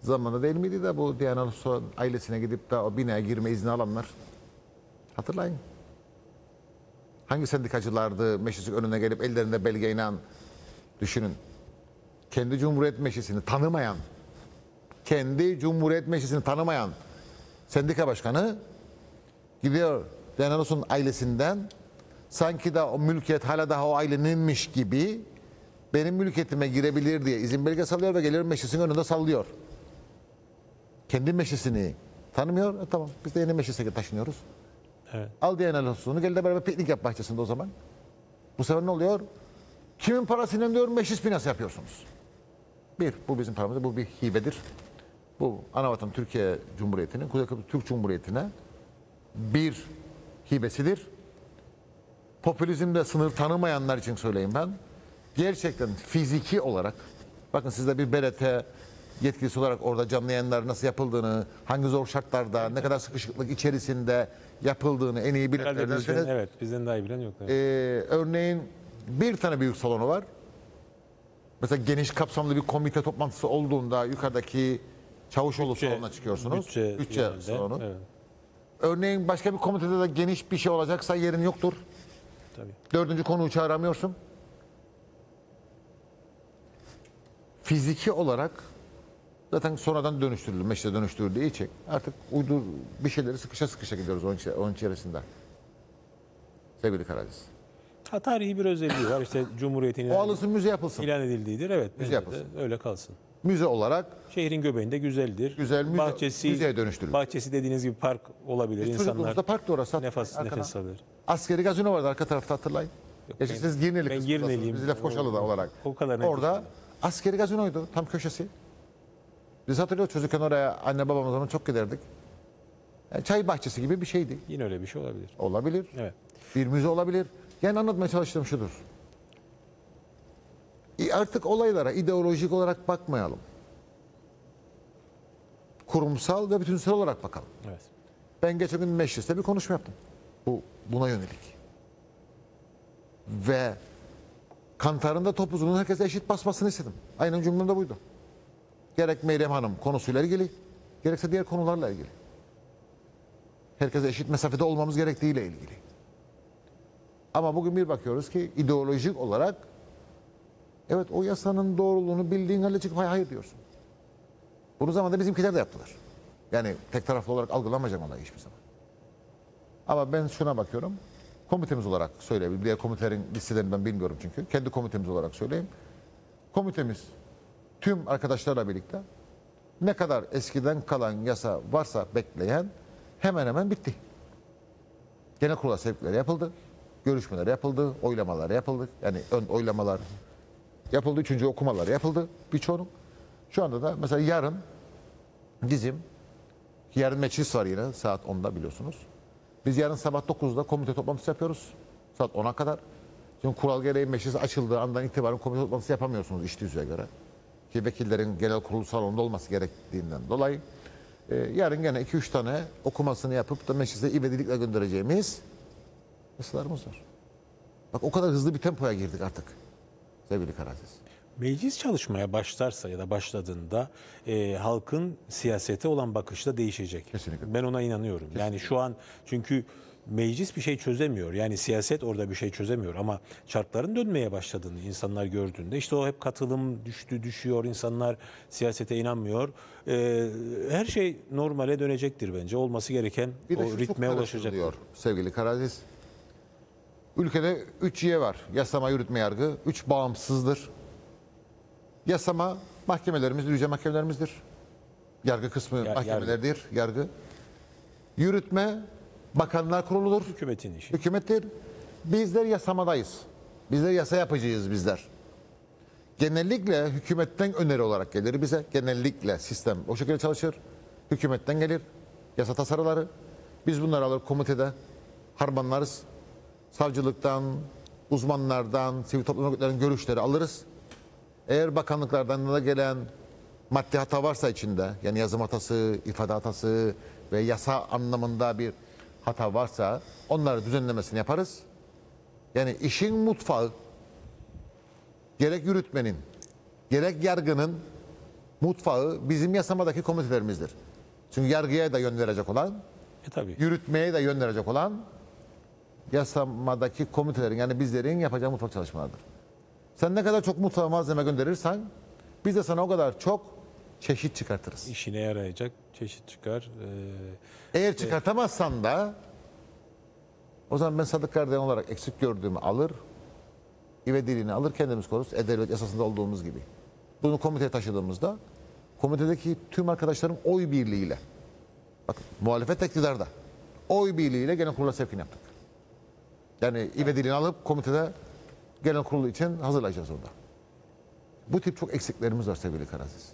zamanı değil miydi de bu Diyanelos ailesine gidip de o binaya girme izni alanlar? Hatırlayın. hangi sendikacılardı meclisin önüne gelip ellerinde belgeyle düşünün. Kendi Cumhuriyet Meclisi'ni tanımayan, kendi Cumhuriyet Meclisi'ni tanımayan sendika başkanı gidiyor Denalos'un ailesinden sanki de o mülkiyet hala daha o aileninmiş gibi benim mülkiyetime girebilir diye izin belgesi alıyor ve gelir meclisin önünde sallıyor. Kendi meclisini tanımıyor. E, tamam biz de yeni meclise taşınıyoruz. Evet. Al diye Denalos'unu gel de beraber piknik yap bahçesinde o zaman. Bu sefer ne oluyor? Kimin parasıyla diyor meclis binası yapıyorsunuz. Bir, bu bizim paramız, bu bir hibedir. Bu anavatan Türkiye Cumhuriyeti'nin, Kuzey Kıbrıs Türk Cumhuriyeti'ne bir hibesidir. Popülizmde sınır tanımayanlar için söyleyeyim ben. Gerçekten fiziki olarak, bakın sizde bir BRT yetkilisi olarak orada canlı yayınlar nasıl yapıldığını, hangi zor şartlarda, ne kadar sıkışıklık içerisinde yapıldığını en iyi bilenlerdensiniz. evet bizden daha iyi bilen yok. Ee, örneğin bir tane büyük salonu var. Mesela geniş kapsamlı bir komite toplantısı olduğunda yukarıdaki Çavuşoğlu salonuna çıkıyorsunuz. Bütçe, Bütçe salonu. Evet, Örneğin başka bir komitede de geniş bir şey olacaksa yerin yoktur. tabii. Dördüncü konuyu çağıramıyorsun. Fiziki olarak zaten sonradan dönüştürüldü, meşte dönüştürüldüğü için artık uydur bir şeyleri sıkışa sıkışa gidiyoruz onun, onun içerisinde. Sevgili Karaciz. Ha, tarihi bir özelliği var. İşte (laughs) Cumhuriyet'in O alınsın müze yapılsın. ilan edildiğidir. Evet. de yapılsın. öyle kalsın. Müze olarak Şehrin göbeğinde güzeldir. Güzel, müze- bahçesi, müzeye dönüştürülür. Bahçesi dediğiniz gibi park olabilir. Biz İnsanlar çocukluğumuzda parktı orası. nefes, Arkada. nefes alır. Askeri gazino vardı arka tarafta hatırlayın. Siz Girneli ben Girneliyim. Biz Lefkoşalı'da O- olarak. o kadar Orada değil. askeri gazinoydu tam köşesi. Biz hatırlıyoruz çocukken oraya anne babamız zaman çok giderdik. Yani çay bahçesi gibi bir şeydi. Yine öyle bir şey olabilir. Olabilir. Evet. Bir müze olabilir. Yani anlatmaya çalıştığım şudur. Artık olaylara ideolojik olarak bakmayalım. Kurumsal ve bütünsel olarak bakalım. Evet. Ben geçen gün mecliste bir konuşma yaptım. Bu buna yönelik. Ve kantarında topuzunun herkese eşit basmasını istedim. Aynen cümlem de buydu. Gerek Meryem Hanım konusuyla ilgili, gerekse diğer konularla ilgili. Herkese eşit mesafede olmamız gerektiğiyle ilgili. Ama bugün bir bakıyoruz ki ideolojik olarak evet o yasanın doğruluğunu bildiğin halde çıkıp hayır, hayır diyorsun. Bunu zamanında bizimkiler de yaptılar. Yani tek taraflı olarak algılamayacağım olayı hiçbir zaman. Ama ben şuna bakıyorum. Komitemiz olarak söyleyebilirim. Diğer komitelerin listelerini ben bilmiyorum çünkü. Kendi komitemiz olarak söyleyeyim. Komitemiz tüm arkadaşlarla birlikte ne kadar eskiden kalan yasa varsa bekleyen hemen hemen bitti. Genel kurula sevkleri yapıldı. Görüşmeler yapıldı. Oylamalar yapıldı. Yani ön oylamalar yapıldı. Üçüncü okumalar yapıldı. Birçoğunun. Şu anda da mesela yarın bizim yarın meclis var yine saat 10'da biliyorsunuz. Biz yarın sabah 9'da komite toplantısı yapıyoruz. Saat 10'a kadar. Şimdi kural gereği meclis açıldığı andan itibaren komite toplantısı yapamıyorsunuz işte yüzüne göre. Ki vekillerin genel kurulu salonunda olması gerektiğinden dolayı. e, yarın gene 2-3 tane okumasını yapıp da meclise ivedilikle göndereceğimiz yasalarımız var. Bak o kadar hızlı bir tempoya girdik artık. Sevgili Karadziz. Meclis çalışmaya başlarsa ya da başladığında e, halkın siyasete olan bakışı da değişecek. Kesinlikle. Ben ona inanıyorum. Yani şu an çünkü meclis bir şey çözemiyor. Yani siyaset orada bir şey çözemiyor ama çarkların dönmeye başladığını insanlar gördüğünde işte o hep katılım düştü düşüyor. insanlar siyasete inanmıyor. E, her şey normale dönecektir bence. Olması gereken Bir o ritme ulaşacak. sevgili Karadziz. Ülkede üç üye var. Yasama, yürütme, yargı. Üç bağımsızdır. Yasama mahkemelerimiz, yüce mahkemelerimizdir. Yargı kısmı yargı. mahkemelerdir, yargı. Yürütme bakanlar kuruludur. Hükümetin işi. Hükümettir. Bizler yasamadayız. Bizler yasa yapıcıyız bizler. Genellikle hükümetten öneri olarak gelir bize. Genellikle sistem o şekilde çalışır. Hükümetten gelir. Yasa tasarıları. Biz bunları alır komitede harmanlarız. Savcılıktan, uzmanlardan, sivil toplum örgütlerinin görüşleri alırız. Eğer bakanlıklardan da gelen maddi hata varsa içinde yani yazım hatası, ifade hatası ve yasa anlamında bir hata varsa onları düzenlemesini yaparız. Yani işin mutfağı gerek yürütmenin gerek yargının mutfağı bizim yasamadaki komitelerimizdir. Çünkü yargıya da yön verecek olan, E tabii. yürütmeye de yön verecek olan yasamadaki komitelerin yani bizlerin yapacağı mutfak çalışmalarıdır. Sen ne kadar çok mutfağa malzeme gönderirsen biz de sana o kadar çok çeşit çıkartırız. İşine yarayacak çeşit çıkar. Ee, Eğer çıkartamazsan da o zaman ben Sadık Gardiyan olarak eksik gördüğümü alır, ivediliğini alır kendimiz koruruz. E-Devlet esasında olduğumuz gibi. Bunu komiteye taşıdığımızda komitedeki tüm arkadaşlarım oy birliğiyle bakın muhalefet iktidarda oy birliğiyle genel kurula sevkini yaptık. Yani ivediliğini alıp komitede genel kurulu için hazırlayacağız orada. Bu tip çok eksiklerimiz var sevgili Karaziz.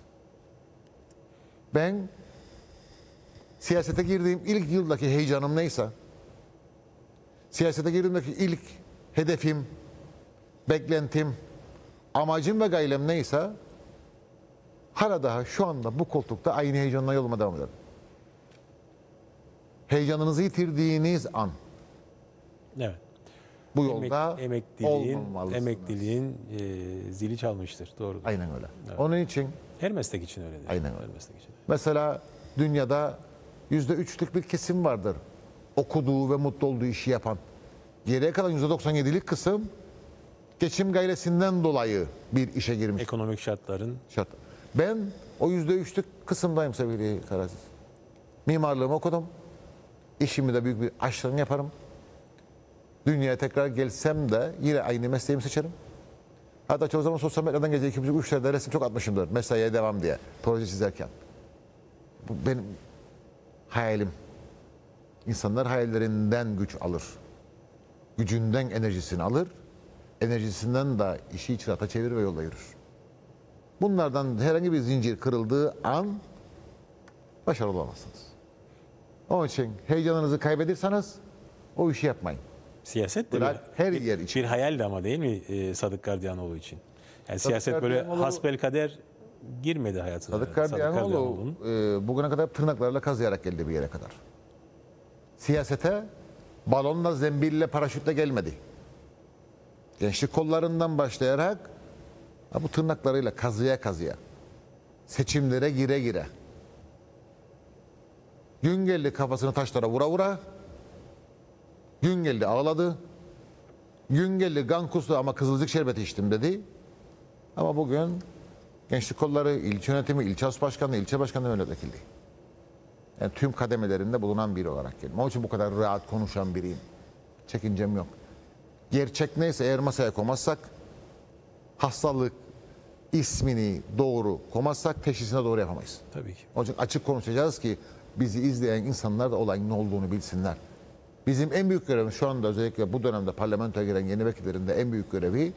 Ben siyasete girdiğim ilk yıldaki heyecanım neyse, siyasete girdiğimdeki ilk hedefim, beklentim, amacım ve gaylem neyse, hala daha şu anda bu koltukta aynı heyecanla yoluma devam ederim. Heyecanınızı yitirdiğiniz an evet. Bu Emek, yolda emekliliğin, olmamalısınız. emekliliğin e, zili çalmıştır. Doğru. Aynen öyle. Onun için Her meslek için öyle değil. Aynen öyle. Her meslek için. Mesela dünyada yüzde üçlük bir kesim vardır. Okuduğu ve mutlu olduğu işi yapan. Geriye kalan yüzde 97'lik kısım geçim gayresinden dolayı bir işe girmiş. Ekonomik şartların Şart. Ben o yüzde üçlük kısımdayım sevgili Karaziz. Mimarlığımı okudum. İşimi de büyük bir aşkla yaparım. Dünyaya tekrar gelsem de yine aynı mesleğimi seçerim. Hatta çoğu zaman sosyal medyadan gece iki buçuk üçlerde resim çok atmışımdır. Mesaiye devam diye. Proje çizerken. Bu benim hayalim. İnsanlar hayallerinden güç alır. Gücünden enerjisini alır. Enerjisinden de işi içrata çevirir ve yolda yürür. Bunlardan herhangi bir zincir kırıldığı an başarılı olamazsınız. Onun için heyecanınızı kaybedirseniz o işi yapmayın. Siyaset de Bırak bir, her bir, yer için. bir hayaldi ama değil mi e, Sadık Gardiyanoğlu için? Yani siyaset böyle Gardiyanoğlu- hasbel kader girmedi hayatına. Sadık. Gardiyanoğlu e, bugüne kadar tırnaklarla kazıyarak geldi bir yere kadar. Siyasete balonla, zembille, paraşütle gelmedi. Gençlik kollarından başlayarak ha, bu tırnaklarıyla kazıya kazıya, seçimlere gire gire. Gün geldi kafasını taşlara vura vura, gün geldi ağladı, gün geldi gan kustu ama kızılcık şerbeti içtim dedi. Ama bugün Gençlik kolları, ilçe yönetimi, ilçe as başkanlığı, ilçe başkanlığı milletvekilliği. Yani tüm kademelerinde bulunan biri olarak geldim. Onun için bu kadar rahat konuşan biriyim. Çekincem yok. Gerçek neyse eğer masaya koymazsak, hastalık ismini doğru koymazsak teşhisine doğru yapamayız. Tabii ki. Onun için açık konuşacağız ki bizi izleyen insanlar da olayın ne olduğunu bilsinler. Bizim en büyük görevimiz şu anda özellikle bu dönemde parlamentoya giren yeni vekillerin de en büyük görevi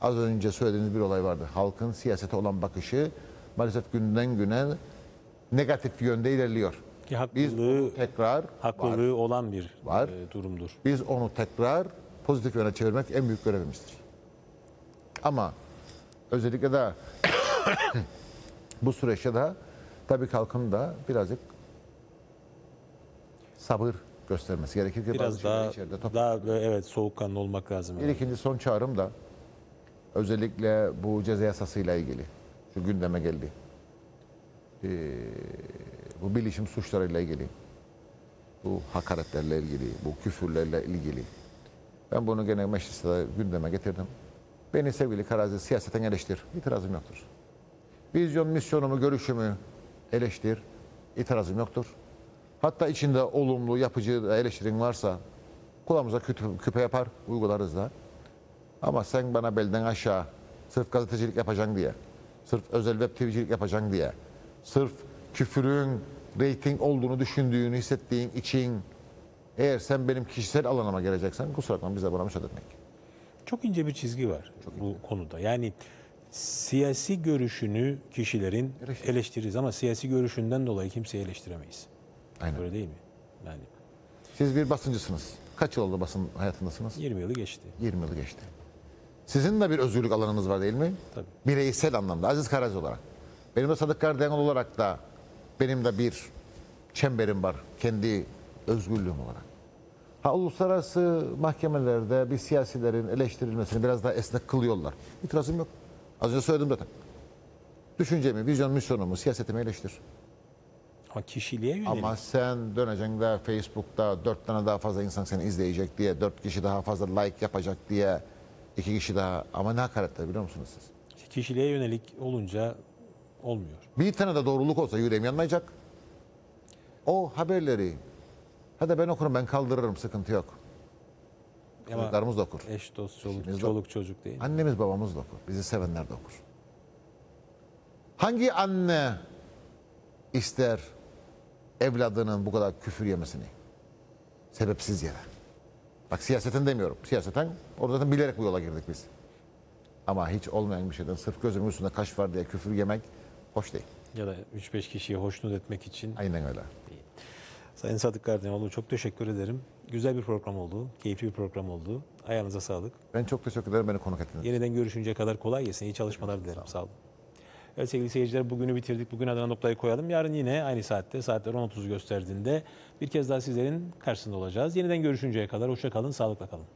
az önce söylediğiniz bir olay vardı. Halkın siyasete olan bakışı maalesef günden güne negatif yönde ilerliyor. Ki Biz haklılığı, onu tekrar haklılığı olan bir Var. e, durumdur. biz onu tekrar pozitif yöne çevirmek en büyük görevimizdir. Ama özellikle de (coughs) bu süreçte de tabii halkın da birazcık sabır göstermesi gerekir ki Biraz daha içeride top- daha böyle, evet soğukkanlı olmak lazım. Bir yani. ikinci son çağrım da özellikle bu ceza yasasıyla ilgili şu gündeme geldi. Ee, bu bilişim suçlarıyla ilgili, bu hakaretlerle ilgili, bu küfürlerle ilgili. Ben bunu gene mecliste de gündeme getirdim. Beni sevgili Karazi siyaseten eleştir. İtirazım yoktur. Vizyon, misyonumu, görüşümü eleştir. İtirazım yoktur. Hatta içinde olumlu, yapıcı eleştirin varsa kulağımıza küpe, küpe yapar, uygularız da. Ama sen bana belden aşağı sırf gazetecilik yapacaksın diye, sırf özel web TV'cilik yapacaksın diye, sırf küfürün reyting olduğunu düşündüğünü hissettiğin için eğer sen benim kişisel alanıma geleceksen kusura bakma bize buna müsaade etmek. Çok ince bir çizgi var bu konuda. Yani siyasi görüşünü kişilerin Eleştir. eleştiririz ama siyasi görüşünden dolayı kimseyi eleştiremeyiz. Aynen. Öyle değil mi? Yani Siz bir basıncısınız. Kaç yıl oldu basın hayatındasınız? 20 yılı geçti. 20 yılı geçti. Sizin de bir özgürlük alanınız var değil mi? Tabii. Bireysel anlamda, Aziz Karazi olarak. Benim de Sadık Gardiyan olarak da benim de bir çemberim var. Kendi özgürlüğüm olarak. Ha uluslararası mahkemelerde bir siyasilerin eleştirilmesini biraz daha esnek kılıyorlar. İtirazım yok. Az önce söyledim zaten. Düşüncemi, vizyon, misyonumu, siyasetimi eleştir. Ama kişiliğe yönelik. Ama sen döneceksin de Facebook'ta dört tane daha fazla insan seni izleyecek diye, dört kişi daha fazla like yapacak diye, iki kişi daha ama ne hakaretler biliyor musunuz siz? Kişiliğe yönelik olunca olmuyor. Bir tane de doğruluk olsa yüreğim yanmayacak. O haberleri, hadi ben okurum ben kaldırırım sıkıntı yok. Ama Çocuklarımız da okur. eş, dost, çoluk, de- çoluk çocuk değil. Annemiz babamız da okur. Bizi sevenler de okur. Hangi anne ister evladının bu kadar küfür yemesini? Sebepsiz yere. Bak siyaseten demiyorum. Siyaseten orada zaten bilerek bu yola girdik biz. Ama hiç olmayan bir şeyden sırf gözümün üstünde kaş var diye küfür yemek hoş değil. Ya da 3-5 kişiyi hoşnut etmek için. Aynen öyle. Sayın Sadık Kardinaloğlu çok teşekkür ederim. Güzel bir program oldu. Keyifli bir program oldu. Ayağınıza sağlık. Ben çok teşekkür ederim beni konuk ettiniz. Yeniden görüşünceye kadar kolay gelsin. İyi çalışmalar dilerim. Sağ olun. Evet sevgili seyirciler bugünü bitirdik. Bugün adına noktayı koyalım. Yarın yine aynı saatte saatler 10.30'u gösterdiğinde bir kez daha sizlerin karşısında olacağız. Yeniden görüşünceye kadar hoşça kalın, sağlıkla kalın.